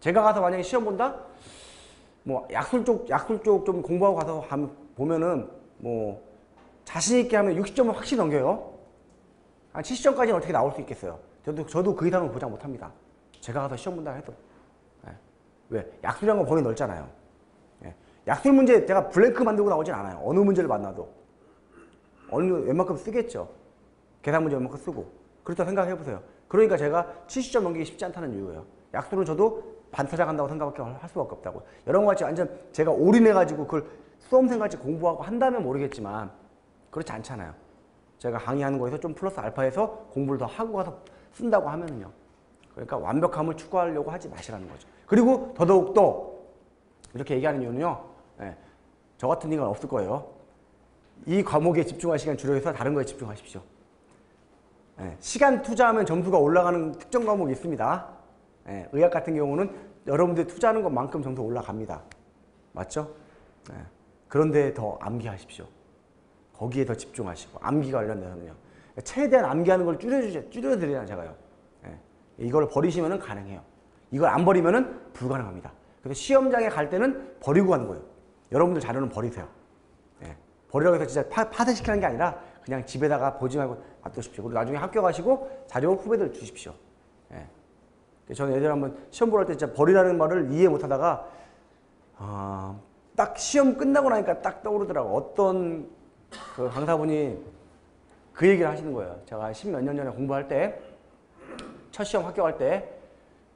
제가 가서 만약에 시험 본다? 뭐 약술 쪽 약술 쪽 좀 공부하고 가서 하면 보면은 뭐 자신 있게 하면 60점을 확실히 넘겨요. 한 70점까지는 어떻게 나올 수 있겠어요. 저도 저도 그 이상은 보장 못 합니다. 제가 가서 시험 본다 해도. 예. 왜? 약술이란 건 범위 넓잖아요. 예. 약술 문제 제가 블랭크 만들고 나오진 않아요. 어느 문제를 만나도. 어느 웬만큼 쓰겠죠. 계산 문제 웬만큼 쓰고. 그렇다 생각해 보세요. 그러니까 제가 70점 넘기기 쉽지 않다는 이유예요. 약술은 저도 반타작한다고 생각밖에 할 수밖에 없다고. 여러 가지 완전 제가 올인해가지고 그걸 수험생같이 공부하고 한다면 모르겠지만 그렇지 않잖아요. 제가 강의하는 거에서 좀 플러스 알파해서 공부를 더 하고 가서 쓴다고 하면은요. 그러니까 완벽함을 추구하려고 하지 마시라는 거죠. 그리고 더더욱 또 이렇게 얘기하는 이유는요. 예, 저 같은 인간 없을 거예요. 이 과목에 집중할 시간 줄여서 다른 거에 집중하십시오. 예, 시간 투자하면 점수가 올라가는 특정 과목이 있습니다. 예, 의학 같은 경우는 여러분들이 투자하는 것만큼 점수 올라갑니다. 맞죠? 예, 그런데 더 암기하십시오. 거기에 더 집중하시고 암기 관련돼서는요. 최대한 암기하는 걸 줄여주죠. 줄여드리잖아요, 제가요. 예, 이걸 버리시면 가능해요. 이걸 안 버리면 불가능합니다. 그래서 시험장에 갈 때는 버리고 가는 거예요. 여러분들 자료는 버리세요. 예, 버리라고 해서 진짜 파, 파쇄시키는 게 아니라 그냥 집에다가 보지 말고 놔두십시오. 그리고 나중에 학교 가시고 자료 후배들 주십시오. 예. 저는 예전에 한번 시험 보러 갈때 진짜 버리라는 말을 이해 못 하다가 아, 딱 시험 끝나고 나니까 딱 떠오르더라고. 어떤 그 강사분이 그 얘기를 하시는 거예요. 제가 십몇 년 전에 공부할 때, 첫 시험 합격할 때,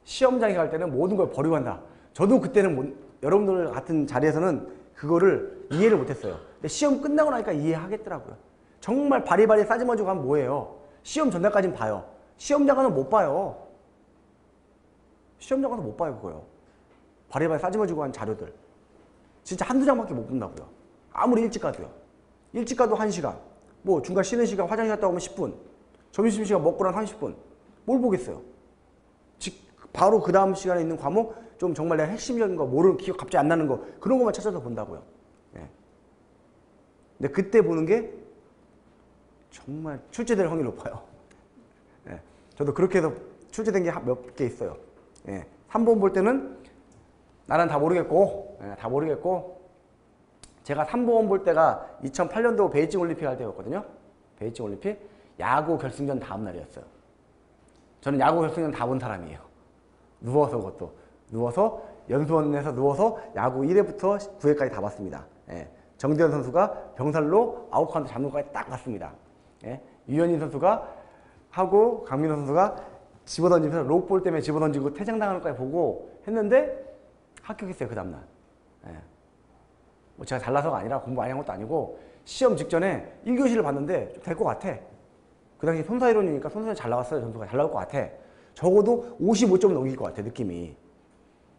시험장에 갈 때는 모든 걸 버리고 간다. 저도 그때는 못- 여러분들 같은 자리에서는 그거를 이해를 못했어요. 시험 끝나고 나니까 이해하겠더라고요. 정말 바리바리 싸지머지고 하면 뭐예요? 시험 전날까지는 봐요. 시험장 가는 못 봐요. 시험장 가서 못 봐요, 그거요. 바리바리 싸지머지고 한 자료들. 진짜 한두 장밖에 못 본다고요. 아무리 일찍 가도요. 일찍 가도 1시간. 뭐 중간 쉬는 시간 화장실 갔다 오면 10분. 점심시간 먹고 난 30분. 뭘 보겠어요. 직, 바로 그 다음 시간에 있는 과목 좀 정말 내가 핵심적인 거 모르는 기억 갑자기 안 나는 거 그런 것만 찾아서 본다고요. 예. 근데 그때 보는 게 정말 출제될 확률이 높아요. 예. 저도 그렇게 해서 출제된 게 몇 개 있어요. 예. 3번 볼 때는 나는 다 모르겠고, 예, 다 모르겠고, 제가 3번 볼 때가 2008년도 베이징 올림픽 할 때였거든요. 베이징 올림픽. 야구 결승전 다음 날이었어요. 저는 야구 결승전 다 본 사람이에요. 누워서 그것도. 누워서 연수원에서 누워서 야구 1회부터 9회까지 다 봤습니다. 예. 정대현 선수가 병살로 아웃카운트 잡는 것까지 딱 봤습니다. 예. 유현인 선수가 하고 강민호 선수가 집어던지면서 록볼 때문에 집어던지고 퇴장당하는 것까지 보고 했는데 합격했어요 그 다음날. 예. 뭐 제가 잘나서가 아니라 공부 많이 한 것도 아니고 시험 직전에 1교시를 봤는데 좀될것 같아. 그 당시 손사이론이니까 손사이론 잘 나왔어요. 점수가 잘 나올 것 같아. 적어도 55점 넘길 것 같아 느낌이.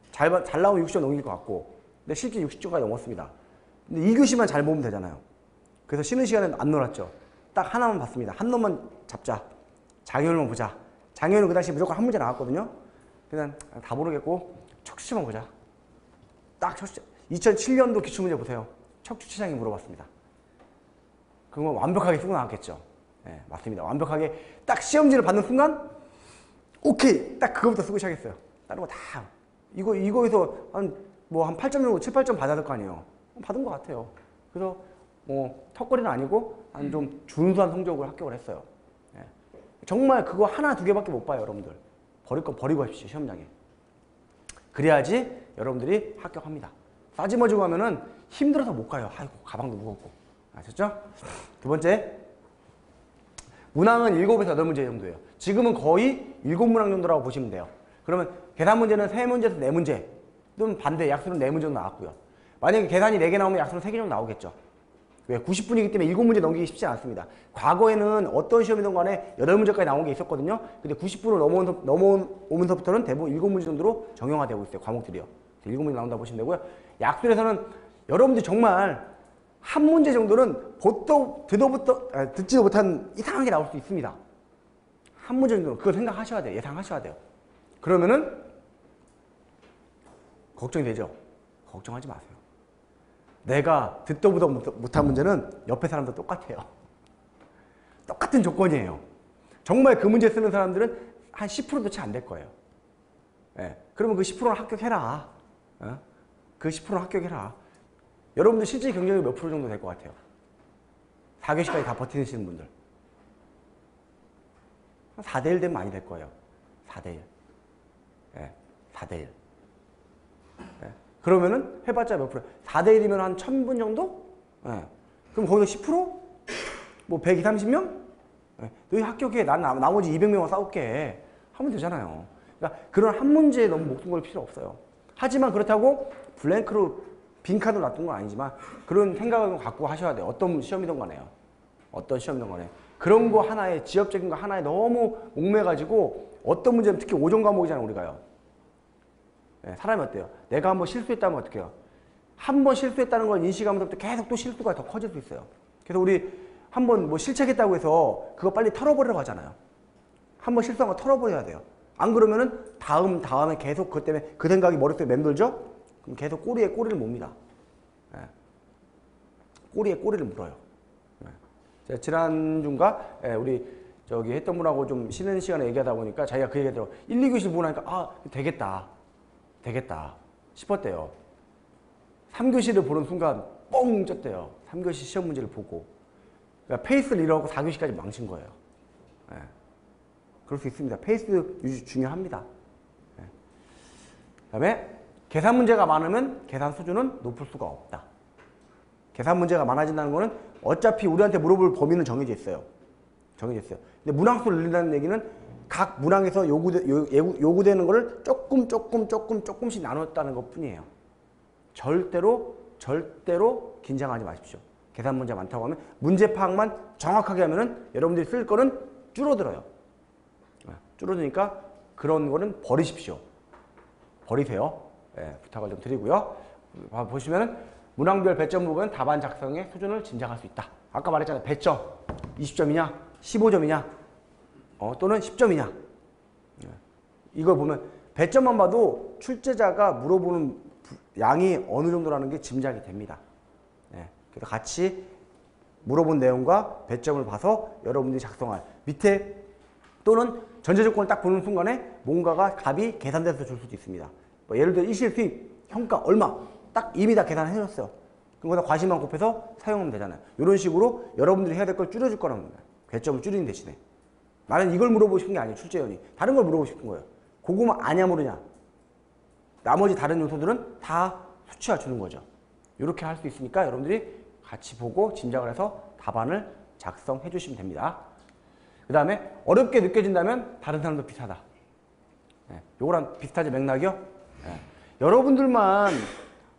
잘, 봐- 잘 나오면 60점 넘길 것 같고. 근데 실제 60점까지 넘었습니다. 근데 2교시만 잘 보면 되잖아요. 그래서 쉬는 시간에 안 놀았죠. 딱 하나만 봤습니다. 한 놈만 잡자. 장현을만 보자. 장현은 그 당시 무조건 한 문제 나왔거든요. 그냥 다 모르겠고 척추만 보자. 딱 척추. 2007년도 기출문제 보세요. 척추체장이 물어봤습니다. 그건 완벽하게 쓰고 나왔겠죠. 예, 맞습니다. 완벽하게 딱 시험지를 받는 순간 오케이 딱 그거부터 쓰고 시작했어요. 다른 거 다 이거 이거에서 한 뭐 한 8점 정도 7, 8점 받아야 될 거 아니에요. 받은 것 같아요. 그래서 뭐 턱걸이는 아니고 한 좀 준수한 성적으로 합격을 했어요. 예. 정말 그거 하나 두 개밖에 못 봐요, 여러분들. 버릴 거 버리고 하십시오 시험장에. 그래야지 여러분들이 합격합니다. 싸지머지고 하면은 힘들어서 못 가요. 아이고 가방도 무겁고. 아셨죠? 두 번째 문항은 7에서 8문제 정도예요. 지금은 거의 7문항 정도라고 보시면 돼요. 그러면 계산 문제는 3문제에서 4문제 또는 반대 약수는 4문제 정도 나왔고요. 만약에 계산이 4개 나오면 약수는 3개 정도 나오겠죠. 왜? 90분이기 때문에 7문제 넘기기 쉽지 않습니다. 과거에는 어떤 시험이든 간에 8문제까지 나온 게 있었거든요. 근데 90분을 넘어오면서, 넘어오면서부터는 대부분 7문제 정도로 정형화되고 있어요. 과목들이요. 7문제 나온다고 보시면 되고요. 약술에서는 여러분들이 정말 한 문제 정도는 보통 듣도부터 아, 듣지도 못한 이상한 게 나올 수 있습니다. 한 문제 정도는 그걸 생각하셔야 돼요. 예상하셔야 돼요. 그러면은 걱정이 되죠. 걱정하지 마세요. 내가 듣도 보도 못- 못한 문제는 옆에 사람도 똑같아요. 똑같은 조건이에요. 정말 그 문제 쓰는 사람들은 한 10%도 채 안 될 거예요. 예. 그러면 그 10%는 합격해라. 어? 그 10%는 합격해라. 여러분들 실제 경쟁이 몇 프로 정도 될 것 같아요? 4교시까지 다 버티시는 분들. 한 4대1 되면 많이 될 거예요. 4대1. 예. 4대1. 예. 그러면은 해봤자 몇 프로? 4대 1이면 한 1000분 정도? 예. 그럼 거기서 10%? 뭐 130명? 예. 너희 합격해. 난 나- 나머지 200명과 싸울게. 하면 되잖아요. 그러니까 그런 한 문제에 너무 목숨 걸 필요 없어요. 하지만 그렇다고 블랭크로 빈칸으로 놔둔 건 아니지만 그런 생각을 갖고 하셔야 돼요. 어떤 시험이든 간에요. 어떤 시험이든 간에. 그런 거 하나에 지엽적인 거 하나에 너무 목매가지고 어떤 문제는 특히 오전 과목이잖아요. 우리가요. 예, 사람이 어때요? 내가 한번 실수했다면 어떡해요? 한 번 실수했다는 걸 인식하면서부터 계속 또 실수가 더 커질 수 있어요. 그래서 우리 한번 뭐 실책했다고 해서 그거 빨리 털어버리라고 하잖아요. 한번 실수한 거 털어버려야 돼요. 안 그러면은 다음 다음에 계속 그것 때문에 그 생각이 머릿속에 맴돌죠? 그럼 계속 꼬리에 꼬리를 뭅니다. 예. 꼬리에 꼬리를 물어요. 예. 제가 지난주인가 예, 우리 저기 했던 분하고 좀 쉬는 시간에 얘기하다 보니까 자기가 그 얘기하더라고 1, 2교시 보고 나니까 아 되겠다 되겠다 싶었대요 3교시를 보는 순간 벙쪘대요 3교시 시험 문제를 보고 그러니까 페이스를 잃어갖고 4교시까지 망친 거예요 예. 그럴 수 있습니다 페이스 유지 중요합니다 예. 그다음에 계산 문제가 많으면 계산 수준은 높을 수가 없다 계산 문제가 많아진다는 거는 어차피 우리한테 물어볼 범위는 정해져 있어요. 정해져 있어요. 근데 문항수를 늘린다는 얘기는 각 문항에서 요구되, 요구되는 거를 조금 조금 조금 조금씩 나눴다는 것 뿐이에요. 절대로 절대로 긴장하지 마십시오. 계산 문제 많다고 하면 문제 파악만 정확하게 하면은 여러분들이 쓸 거는 줄어들어요. 네, 줄어드니까 그런 거는 버리십시오. 버리세요. 예, 부탁을 좀 드리고요. 봐- 보시면은 문항별 배점 부분 답안 작성의 수준을 짐작할 수 있다. 아까 말했잖아요. 배점 20점이냐, 15점이냐, 어, 또는 10점이냐. 예. 이걸 보면 배점만 봐도 출제자가 물어보는 부- 양이 어느 정도라는 게 짐작이 됩니다. 예, 그래서 같이 물어본 내용과 배점을 봐서 여러분들이 작성할 밑에 또는 전제 조건을 딱 보는 순간에 뭔가가 값이 계산돼서 줄 수도 있습니다. 뭐 예를 들어 일실 수입 현가 얼마 딱 이미 다 계산해 줬어요. 그럼 거기다 과시만 곱해서 사용하면 되잖아요. 이런 식으로 여러분들이 해야 될 걸 줄여줄 거라는 거예요. 배점을 줄이는 대신에. 나는 이걸 물어보고 싶은 게 아니에요. 출제원이. 다른 걸 물어보고 싶은 거예요. 그거만 아냐 모르냐. 나머지 다른 요소들은 다 수치화 주는 거죠. 이렇게 할 수 있으니까 여러분들이 같이 보고 짐작을 해서 답안을 작성해 주시면 됩니다. 그 다음에 어렵게 느껴진다면 다른 사람도 비슷하다. 예, 요거랑 비슷하지 맥락이요? 예. 여러분들만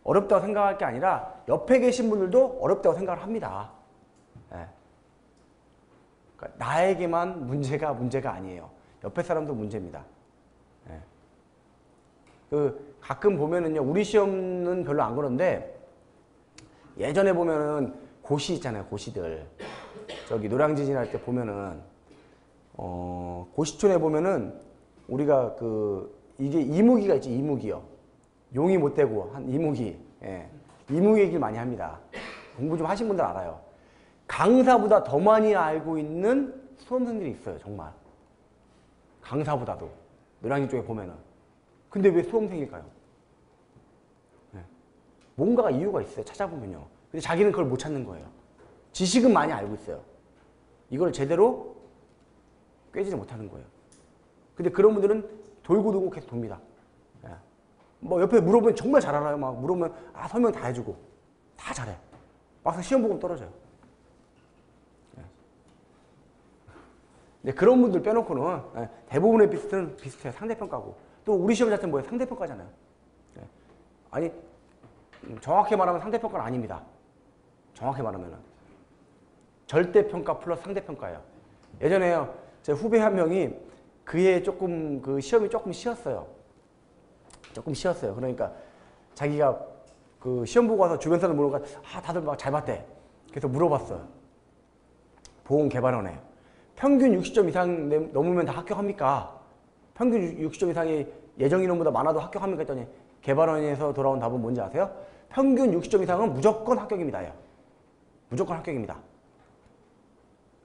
어렵다고 생각할 게 아니라 옆에 계신 분들도 어렵다고 생각을 합니다. 예. 그러니까 나에게만 문제가 문제가 아니에요. 옆에 사람도 문제입니다. 예. 그 가끔 보면은요 우리 시험은 별로 안 그런데 예전에 보면은 고시 있잖아요 고시들 저기 노량진이나 할때 보면은 어 고시촌에 보면은 우리가 그 이게 이무기가 있지 이무기요 용이 못 되고 한 이무기 예 이무기 얘기를 많이 합니다 공부 좀 하신 분들 알아요 강사보다 더 많이 알고 있는 수험생들이 있어요 정말 강사보다도 노량진 쪽에 보면은 근데 왜 수험생일까요? 네. 뭔가가 이유가 있어요. 찾아보면요. 근데 자기는 그걸 못 찾는 거예요. 지식은 많이 알고 있어요. 이걸 제대로 꿰지를 못하는 거예요. 근데 그런 분들은 돌고 돌고 계속 돕니다. 예. 뭐 옆에 물어보면 정말 잘 알아요. 막 물어보면 아 설명 다 해주고 다 잘해. 막상 시험 보고 떨어져요. 네, 그런 분들 빼놓고는 예, 대부분의 비슷은 비슷해요. 상대평가고 또 우리 시험 자체는 뭐예요? 상대평가잖아요. 예. 아니 음, 정확히 말하면 상대평가는 아닙니다. 정확히 말하면은 절대평가 플러스 상대평가예요. 예전에요 제 후배 한 명이 그해 조금 그 시험이 조금 쉬었어요. 조금 쉬었어요. 그러니까 자기가 그 시험 보고 와서 주변 사람 물어보니까 아 다들 막 잘 봤대. 그래서 물어봤어요. 보험개발원에 평균 60점 이상 내- 넘으면 다 합격합니까? 평균 60점 이상이 예정 인원보다 많아도 합격합니까? 했더니 개발원에서 돌아온 답은 뭔지 아세요? 평균 60점 이상은 무조건 합격입니다. 요 무조건 합격입니다.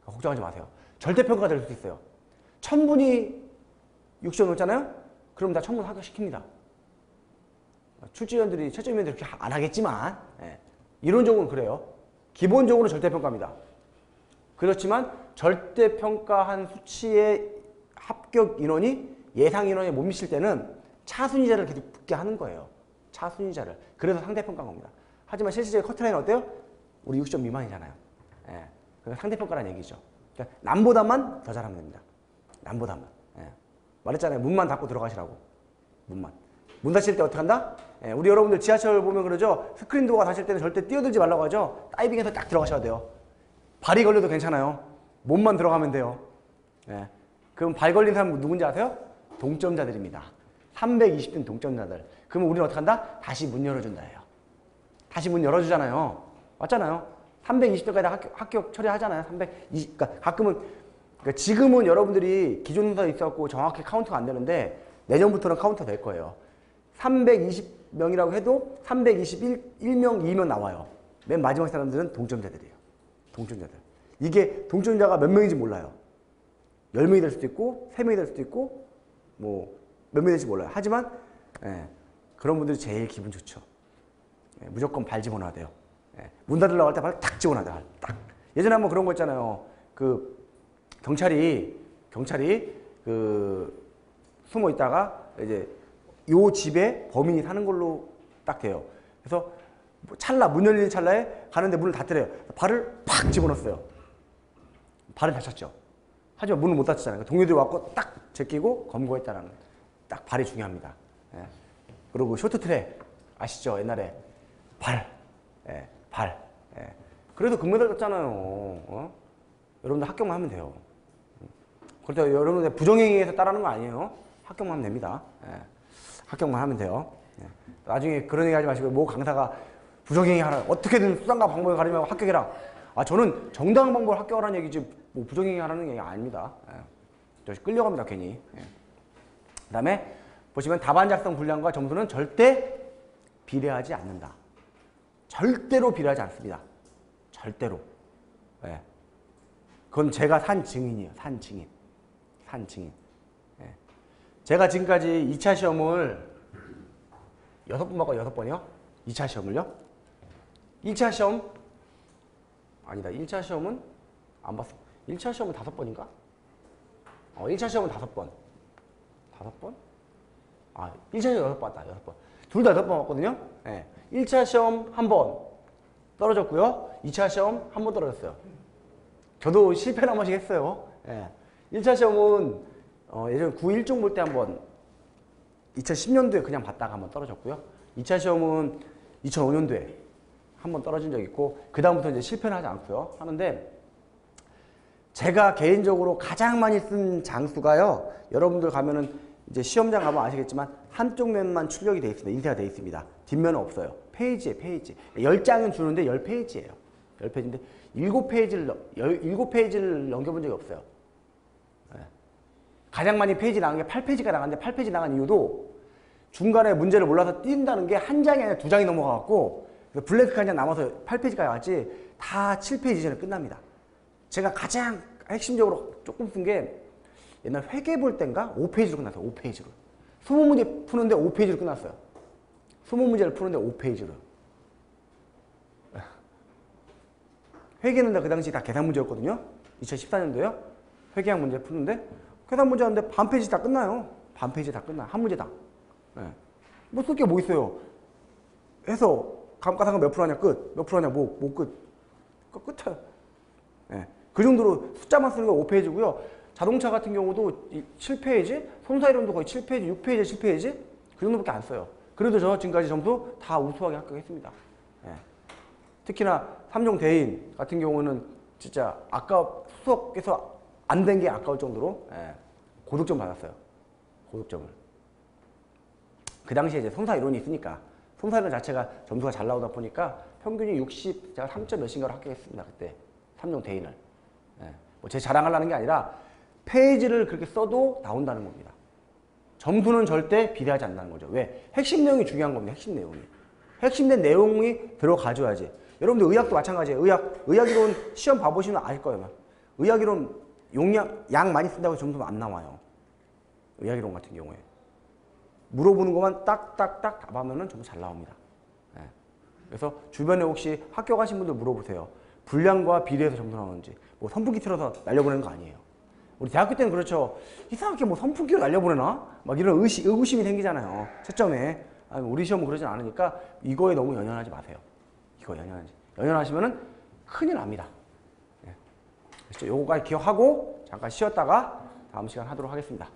그러니까 걱정하지 마세요. 절대평가가 될수 있어요. 천분이 60점 넘잖아요? 그럼 다 천분 합격시킵니다. 출제위원들이 채점위원들이 그렇게 안 하겠지만 예, 이론적으로는 그래요. 기본적으로 절대평가입니다. 그렇지만 절대 평가한 수치의 합격 인원이 예상 인원에 못 미칠 때는 차순위자를 계속 붙게 하는 거예요. 차순위자를. 그래서 상대평가인 겁니다. 하지만 실질적인 커트라인은 어때요? 우리 60점 미만이잖아요. 예. 그러니까 상대평가라는 얘기죠. 그러니까 남보다만 더 잘하면 됩니다. 남보다만. 예. 말했잖아요. 문만 닫고 들어가시라고. 문만. 문 닫힐 때 어떻게 한다? 예, 우리 여러분들 지하철 보면 그러죠. 스크린 도어가 닫힐 때는 절대 뛰어들지 말라고 하죠. 다이빙해서 딱 들어가셔야 돼요. 발이 걸려도 괜찮아요. 몸만 들어가면 돼요. 예. 그럼 발 걸린 사람 누군지 아세요? 동점자들입니다. 320등 동점자들. 그러면 우리는 어떻게 한다? 다시 문 열어준다예요. 다시 문 열어주잖아요. 맞잖아요. 320등까지 합격, 합격 처리하잖아요. 320, 그러니까 가끔은, 그러니까 지금은 여러분들이 순서에 있어갖고 정확히 카운트가 안 되는데 내년부터는 카운트 될 거예요. 320명이라고 해도 321명, 2명 나와요. 맨 마지막 사람들은 동점자들이에요. 동점자들. 이게 동점자가 몇 명인지 몰라요. 10명이 될 수도 있고, 3명이 될 수도 있고, 뭐, 몇 명이 될지 몰라요. 하지만, 예, 그런 분들이 제일 기분 좋죠. 예, 무조건 발 집어넣어야 돼요. 예, 문 닫으려고 할 때 발 딱 집어넣어야 돼요. 딱. 예전에 한번 그런 거 있잖아요. 그, 경찰이, 경찰이, 그, 숨어 있다가, 이제, 요 집에 범인이 사는 걸로 딱 돼요. 그래서, 뭐 찰나, 문 열리는 찰나에 가는데 문을 닫더래요. 발을 팍 집어넣었어요. 발을 다쳤죠. 하지만 문을 못 닫혔잖아요. 동료들이 왔고 딱 제끼고 검거했다는. 딱 발이 중요합니다. 예. 그리고 쇼트트랙 아시죠? 옛날에 발, 예, 발. 예. 그래도 금메달 땄잖아요. 어? 여러분들 합격만 하면 돼요. 그렇다고 여러분들 부정행위에서 따라하는 거 아니에요. 합격만 하면 됩니다. 예. 합격만 하면 돼요. 예. 나중에 그런 얘기 하지 마시고 뭐 강사가 부정행위 하라. 어떻게든 수단과 방법을 가리면 합격해라. 아 저는 정당한 방법을 합격하라는 얘기지 뭐 부정행위 하라는 얘기 아닙니다. 예. 저 끌려갑니다 괜히. 예. 그 다음에 보시면 답안 작성 분량과 점수는 절대 비례하지 않는다. 절대로 비례하지 않습니다. 절대로. 예. 그건 제가 산 증인이에요. 산 증인. 산 증인. 예. 제가 지금까지 2차 시험을 여섯 번 받고 여섯 번이요? 2차 시험을요? 1차 시험 아니다. 1차 시험은 안 봤어. 1차 시험은 다섯 번인가? 어, 1차 시험은 다섯 번. 다섯 번? 아, 1차 시험 여섯 번 왔다. 여섯 번. 둘 다 여섯 번 왔거든요. 예. 1차 시험 한 번 떨어졌고요. 2차 시험 한 번 떨어졌어요. 저도 실패를 한 번씩 했어요. 예. 1차 시험은 어, 예전 9.1종 볼 때 한 번 2010년도에 그냥 봤다가 한 번 떨어졌고요. 2차 시험은 2005년도에 한 번 떨어진 적 있고 그 다음부터 이제 실패는 하지 않고요. 하는데 제가 개인적으로 가장 많이 쓴 장수가요. 여러분들 가면은 이제 시험장 가면 아시겠지만 한쪽 면만 출력이 돼 있습니다. 인쇄가 돼 있습니다. 뒷면은 없어요. 페이지에 페이지. 10장은 주는데 10페이지예요. 10페이지인데 7페이지를 7페이지를 넘겨본 적이 없어요. 예. 가장 많이 페이지 나간 게 8페이지가 나갔는데 8페이지 나간 이유도 중간에 문제를 몰라서 뛴다는 게 한 장이 아니라 두 장이 넘어가갖고 장 남아서 8페이지가 나갔지 다 7페이지 전에 끝납니다. 제가 가장 핵심적으로 조금 쓴게 옛날 회계 볼 땐가 5페이지로 끝났어요. 5페이지로. 20문제 푸는데 5페이지로 끝났어요. 20문제를 푸는데 5페이지로. 회계는 다 그 당시 다 계산 문제였거든요. 2014년도요. 회계학 문제 푸는데 계산 문제 하는데 반 페이지 다 끝나요. 반 페이지 다 끝나. 한 문제당. 예. 뭐쓸 게 뭐 있어요? 해서 감가상각 몇 프로 하냐 끝. 몇 프로 하냐 뭐, 뭐 끝. 그 끝이야. 예. 그 정도로 숫자만 쓰는 거 5페이지고요. 자동차 같은 경우도 이 7페이지, 손사이론도 거의 7페이지, 6페이지, 7페이지 그 정도밖에 안 써요. 그래도 저 지금까지 점수 다 우수하게 합격했습니다. 예. 특히나 삼종 대인 같은 경우는 진짜 아까 수석에서 안 된 게 아까울 정도로 예. 고득점 받았어요. 고득점을. 그 당시에 이제 송사 이론이 있으니까 송사 이론 자체가 점수가 잘 나오다 보니까 평균이 60, 제가 3점 몇인가로 합격했습니다. 그때 삼종 대인을. 예. 뭐제 자랑하려는 게 아니라 페이지를 그렇게 써도 나온다는 겁니다. 점수는 절대 비례하지 않는다는 거죠. 왜? 핵심 내용이 중요한 겁니다. 핵심 내용이. 핵심된 내용이 들어가줘야지. 여러분들 의학도 마찬가지예요. 의학, 의학이론 시험 봐보시면 아실 거예요. 의학이론 용량, 양 많이 쓴다고 점수가 안 나와요. 의학이론 같은 경우에. 물어보는 것만 딱딱딱 답하면은 점수 잘 나옵니다. 예. 그래서 주변에 혹시 학교 가신 분들 물어보세요. 분량과 비례해서 점수 나오는지. 뭐 선풍기 틀어서 날려보내는 거 아니에요. 우리 대학교 때는 그렇죠. 이상하게 뭐 선풍기로 날려보내나? 막 이런 의시, 의구심이 생기잖아요. 채점에. 아니, 우리 시험은 그러진 않으니까 이거에 너무 연연하지 마세요. 이거 연연하지. 연연하시면은 큰일 납니다. 예. 요거까지 기억하고 잠깐 쉬었다가 다음 시간 하도록 하겠습니다.